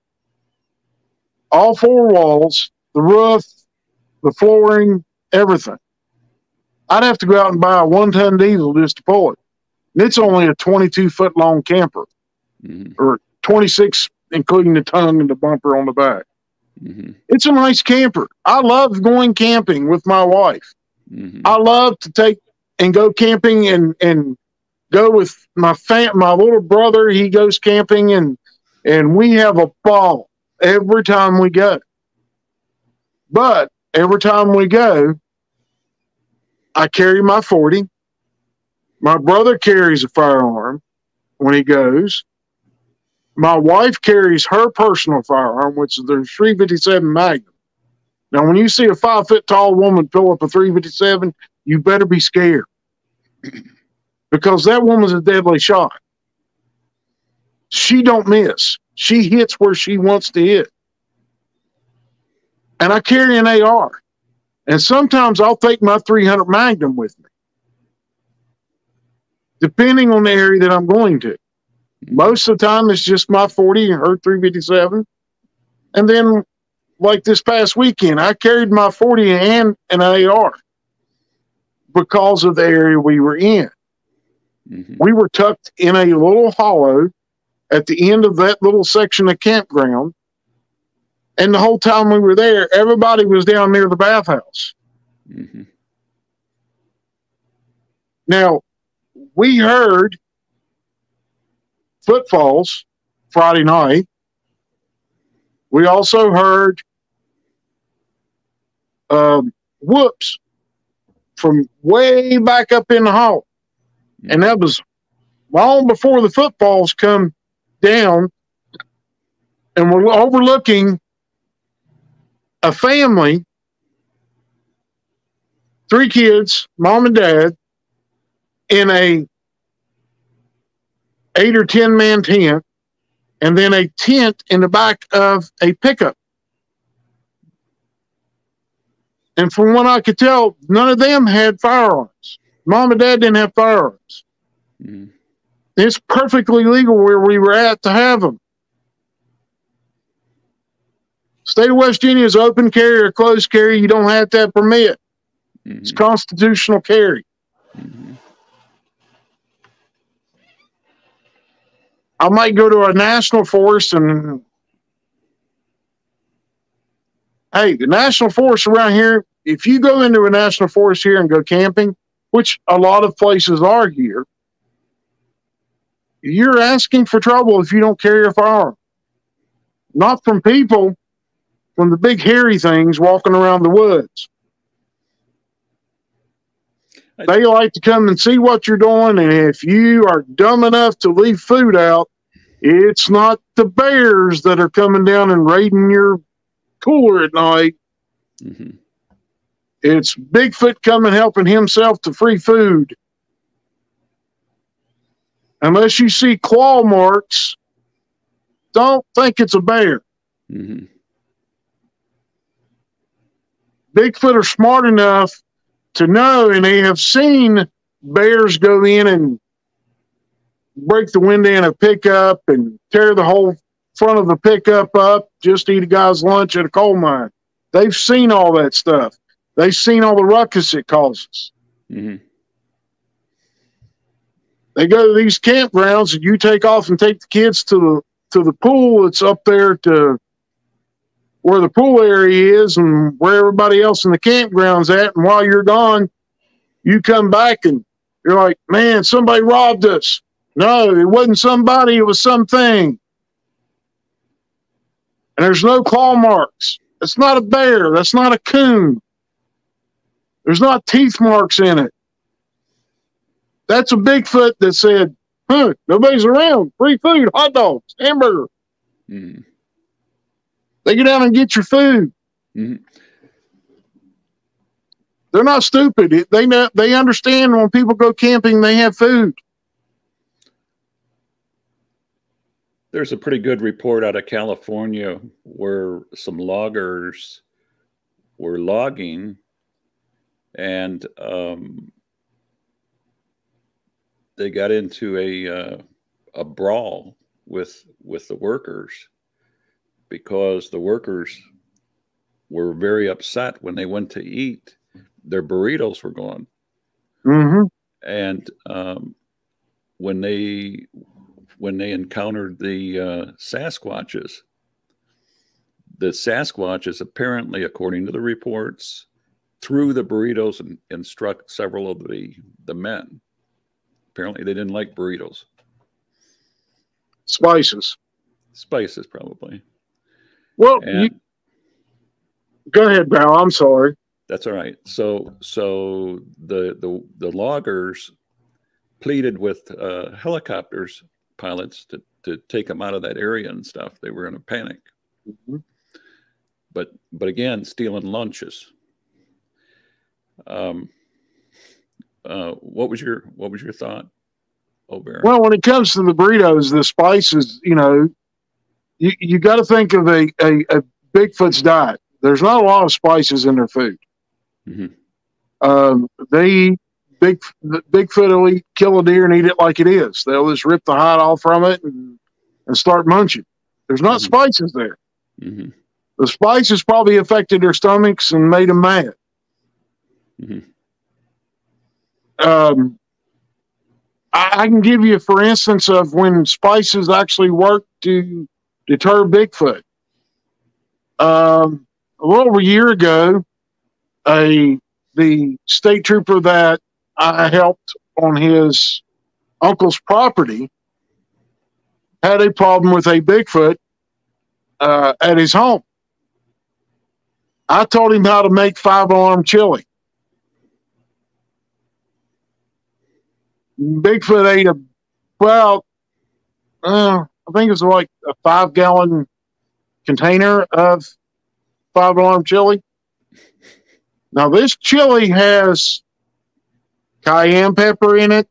Speaker 3: All four walls, the roof, the flooring, everything. I'd have to go out and buy a one ton diesel just to pull it. And it's only a 22 foot long camper,
Speaker 2: Mhm.
Speaker 3: 26, including the tongue and the bumper on the back.
Speaker 2: Mhm.
Speaker 3: It's a nice camper. I love going camping with my wife.
Speaker 2: Mhm.
Speaker 3: I love to take and go camping and and go with my fam my little brother. He goes camping and and we have a ball every time we go. But every time we go, I carry my 40. My brother carries a firearm when he goes. My wife carries her personal firearm, which is the 357 Magnum. Now, when you see a five foot tall woman pull up a 357, you better be scared because that woman's a deadly shot. She don't miss. She hits where she wants to hit. And I carry an AR. And sometimes I'll take my 300 Magnum with me, depending on the area that I'm going to. Most of the time, it's just my 40 and her 357. And then, like this past weekend, I carried my 40 and an AR because of the area we were in.
Speaker 2: Mhm.
Speaker 3: We were tucked in a little hollow at the end of that little section of campground. And the whole time we were there, everybody was down near the bathhouse.
Speaker 2: Mhm.
Speaker 3: Now, we heard footfalls Friday night. We also heard um, whoops from way back up in the hall. And that was long before the footfalls come down. And we're overlooking a family, three kids, mom and dad, in a eight or ten man tent, and then a tent in the back of a pickup. And from what I could tell, none of them had firearms. Mom and dad didn't have firearms.
Speaker 2: Mhm.
Speaker 3: It's perfectly legal where we were at to have them. State of West Virginia is open carry or closed carry. You don't have to have permit. It's
Speaker 2: Mhm.
Speaker 3: constitutional carry.
Speaker 2: Mhm.
Speaker 3: I might go to a national forest and hey, the national forest around here, if you go into a national forest here and go camping, which a lot of places are here, you're asking for trouble if you don't carry a firearm. Not from people, from the big hairy things walking around the woods. They like to come and see what you're doing, and if you are dumb enough to leave food out, it's not the bears that are coming down and raiding your cooler at night.
Speaker 2: Mhm.
Speaker 3: It's Bigfoot coming helping himself to free food. Unless you see claw marks, don't think it's a bear.
Speaker 2: Mhm.
Speaker 3: Bigfoot are smart enough to know, and they have seen bears go in and break the window in a pickup and tear the whole front of the pickup up just to eat a guy's lunch at a coal mine. They've seen all that stuff. They've seen all the ruckus it causes.
Speaker 2: Mhm.
Speaker 3: They go to these campgrounds and you take off and take the kids to the to the pool that's up there to where the pool area is and where everybody else in the campground's at. And while you're gone, you come back and you're like, man, somebody robbed us. No, it wasn't somebody, it was something. And there's no claw marks. It's not a bear. That's not a coon. There's not teeth marks in it. That's a Bigfoot that said, huh, nobody's around. Free food, hot dogs, hamburger.
Speaker 2: Mhm.
Speaker 3: They get down and get your food.
Speaker 2: Mhm.
Speaker 3: They're not stupid. It- They know, they understand when people go camping, they have food.
Speaker 2: There's a pretty good report out of California where some loggers were logging and um, they got into a uh, a brawl with with the workers because the workers were very upset when they went to eat. Their burritos were gone.
Speaker 3: Hmm
Speaker 2: and um, when they when they encountered the uh, Sasquatches, the Sasquatches apparently, according to the reports, threw the burritos and, and struck several of the the men. Apparently, they didn't like burritos,
Speaker 3: Spices.
Speaker 2: spices probably.
Speaker 3: Well, you, go ahead, Val. I'm sorry.
Speaker 2: That's all right. So so the the the loggers pleaded with uh, helicopters pilots to to take them out of that area and stuff. They were in a panic.
Speaker 3: Mhm.
Speaker 2: But but again, stealing lunches. Um. Uh, what was your what was your thought, Old Bear?
Speaker 3: Well, when it comes to the burritos, the spices, you know, you, you got to think of a, a, a Bigfoot's diet. There's not a lot of spices in their food.
Speaker 2: Mhm.
Speaker 3: Um, they eat big Bigfoot will eat, kill a deer and eat it like it is. They'll just rip the hide off from it and, and start munching. There's not
Speaker 2: Mhm.
Speaker 3: spices there.
Speaker 2: hmm
Speaker 3: The spices probably affected their stomachs and made them mad.
Speaker 2: Mhm.
Speaker 3: Um, I, I can give you, for instance, of when spices actually work to deter Bigfoot. Um, a little over a year ago, a the state trooper that I helped on his uncle's property had a problem with a Bigfoot uh, at his home. I told him how to make five alarm chili. Bigfoot ate a well, uh, I think it was like a five gallon container of five alarm chili. Now this chili has cayenne pepper in it,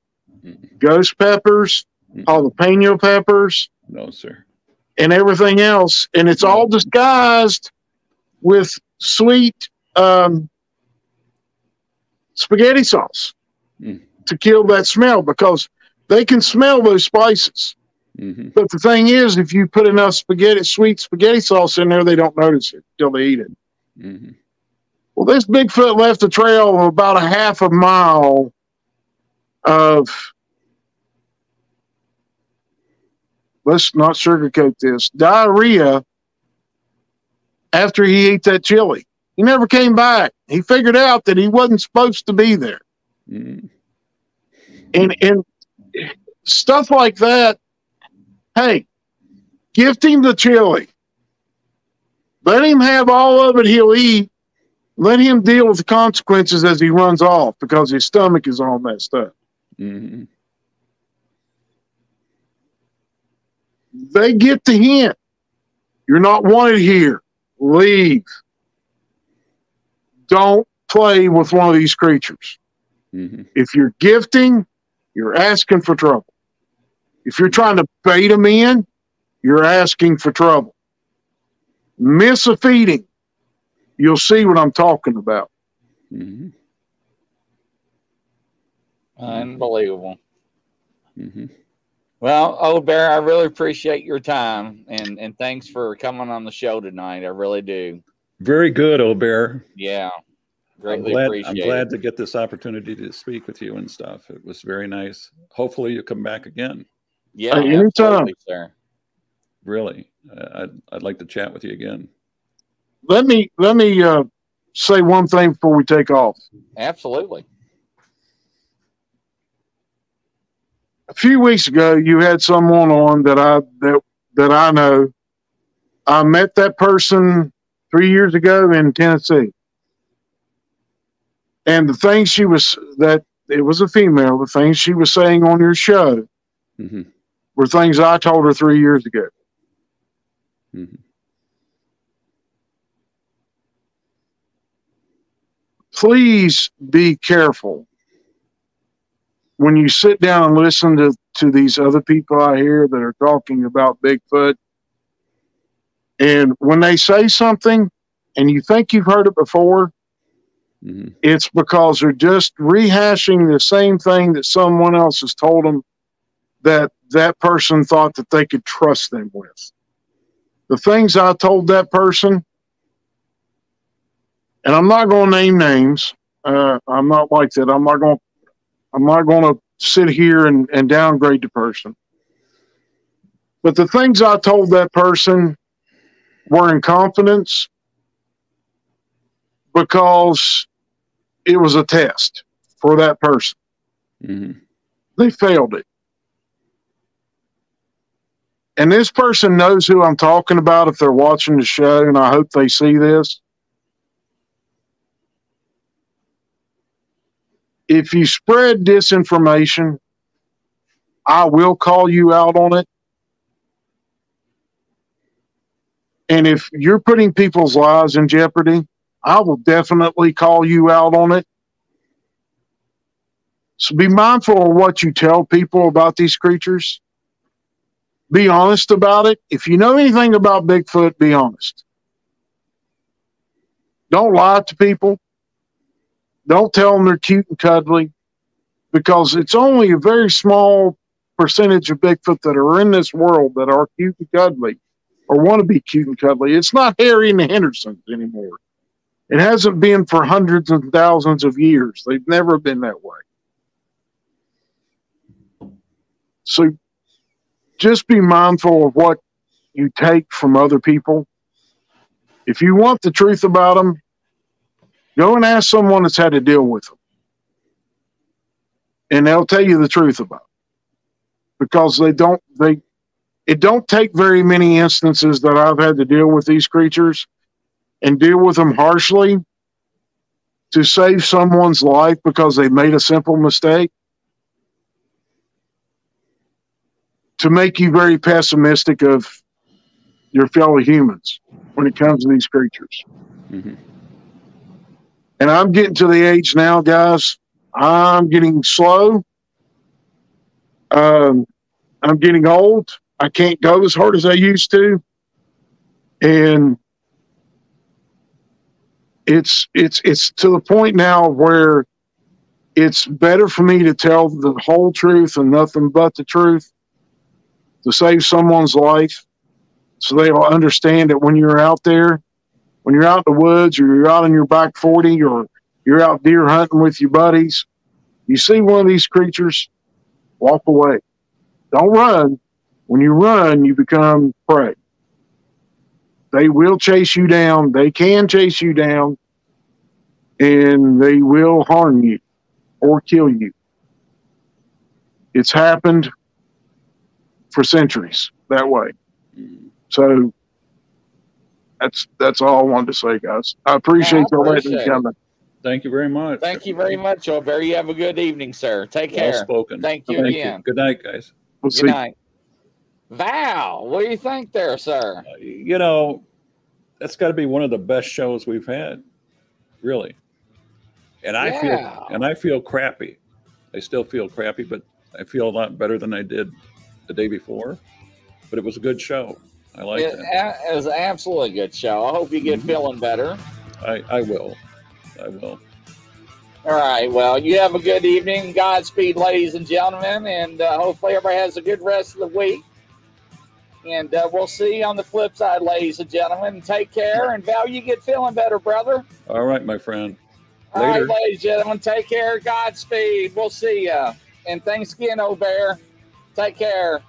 Speaker 3: ghost peppers, jalapeno peppers,
Speaker 2: No, sir.
Speaker 3: and everything else, and it's all disguised with sweet um, spaghetti sauce
Speaker 2: Mm.
Speaker 3: To kill that smell because they can smell those spices.
Speaker 2: hmm
Speaker 3: But the thing is, if you put enough spaghetti, sweet spaghetti sauce in there, they don't notice it till they eat it.
Speaker 2: hmm
Speaker 3: Well, this Bigfoot left a trail of about a half a mile of. Let's not sugarcoat this diarrhea after he ate that chili. He never came back. He figured out that he wasn't supposed to be there.
Speaker 2: hmm
Speaker 3: And and stuff like that. Hey, gift him the chili. Let him have all of it he'll eat. Let him deal with the consequences as he runs off because his stomach is all messed up.
Speaker 2: hmm
Speaker 3: They get the hint. You're not wanted here. Leave. Don't play with one of these creatures.
Speaker 2: hmm
Speaker 3: If you're gifting, you're asking for trouble. If you're trying to bait them in, you're asking for trouble. Miss a feeding, you'll see what I'm talking about.
Speaker 2: hmm
Speaker 1: Unbelievable.
Speaker 2: hmm
Speaker 1: Well, Old Bear, I really appreciate your time and and thanks for coming on the show tonight. I really do.
Speaker 2: Very good, old bear.
Speaker 1: Yeah,
Speaker 2: I'm glad,
Speaker 1: appreciate
Speaker 2: I'm
Speaker 1: it.
Speaker 2: to get this opportunity to speak with you and stuff. It was very nice. Hopefully, you come back again.
Speaker 1: Yeah,
Speaker 3: Hey, anytime.
Speaker 1: sir.
Speaker 2: Really, Uh, I'd I'd like to chat with you again.
Speaker 3: Let me let me uh, say one thing before we take off.
Speaker 1: Absolutely.
Speaker 3: A few weeks ago, you had someone on that I that that I know. I met that person three years ago in Tennessee, and the things she was that it was a female. The things she was saying on your show
Speaker 2: hmm
Speaker 3: were things I told her three years ago.
Speaker 2: hmm
Speaker 3: Please be careful when you sit down and listen to, to these other people out here that are talking about Bigfoot. And when they say something and you think you've heard it before,
Speaker 2: hmm
Speaker 3: it's because they're just rehashing the same thing that someone else has told them that that person thought that they could trust them with. The things I told that person, and I'm not going to name names. Uh, I'm not like that. I'm not going. I'm not going to sit here and, and downgrade the person. But the things I told that person were in confidence because it was a test for that person.
Speaker 2: hmm
Speaker 3: They failed it. And this person knows who I'm talking about if they're watching the show, and I hope they see this. If you spread disinformation, I will call you out on it. And if you're putting people's lives in jeopardy, I will definitely call you out on it. So be mindful of what you tell people about these creatures. Be honest about it. If you know anything about Bigfoot, be honest. Don't lie to people. Don't tell them they're cute and cuddly because it's only a very small percentage of Bigfoot that are in this world that are cute and cuddly or want to be cute and cuddly. It's not Harry and the Hendersons anymore. It hasn't been for hundreds and thousands of years. They've never been that way. So just be mindful of what you take from other people. If you want the truth about them, go and ask someone that's had to deal with them. And they'll tell you the truth about it. Because they don't they it don't take very many instances that I've had to deal with these creatures and deal with them harshly to save someone's life because they made a simple mistake to make you very pessimistic of your fellow humans when it comes to these creatures.
Speaker 2: Mhm.
Speaker 3: And I'm getting to the age now, guys. I'm getting slow. Um, I'm getting old. I can't go as hard as I used to. And it's it's it's to the point now where it's better for me to tell the whole truth and nothing but the truth to save someone's life so they'll understand that when you're out there when you're out in the woods or you're out on your back 40 or you're out deer hunting with your buddies you see one of these creatures walk away. Don't run. When you run you become prey they will chase you down they can chase you down and they will harm you or kill you. It's happened for centuries that way. So that's that's all I wanted to say, guys. I appreciate
Speaker 1: I
Speaker 3: y'all letting me
Speaker 1: appreciate
Speaker 3: come. in.
Speaker 2: Thank you very much.
Speaker 1: Thank you very much, Old Bear. You have a good evening, sir. Take
Speaker 2: Well
Speaker 1: care.
Speaker 2: spoken.
Speaker 1: Thank you
Speaker 2: Thank
Speaker 1: again.
Speaker 2: you. Good night, guys.
Speaker 3: We'll
Speaker 1: Good
Speaker 3: see.
Speaker 1: night. Val, what do you think there, sir?
Speaker 2: Uh, You know, that's got to be one of the best shows we've had, really. And I
Speaker 1: Yeah.
Speaker 2: feel and I feel crappy. I still feel crappy, but I feel a lot better than I did the day before. But it was a good show. I like
Speaker 1: It,
Speaker 2: that.
Speaker 1: it was an absolutely good show. I hope you get
Speaker 2: Mhm.
Speaker 1: feeling better.
Speaker 2: I, I will. I will.
Speaker 1: All right. Well, you have a good evening. Godspeed, ladies and gentlemen, and uh, hopefully everybody has a good rest of the week. And uh, we'll see you on the flip side, ladies and gentlemen. Take care, and Val, you get feeling better, brother.
Speaker 2: All right, my friend.
Speaker 1: All right, ladies and gentlemen, take care. Godspeed. We'll see ya. And thanks again, Old Bear. Take care.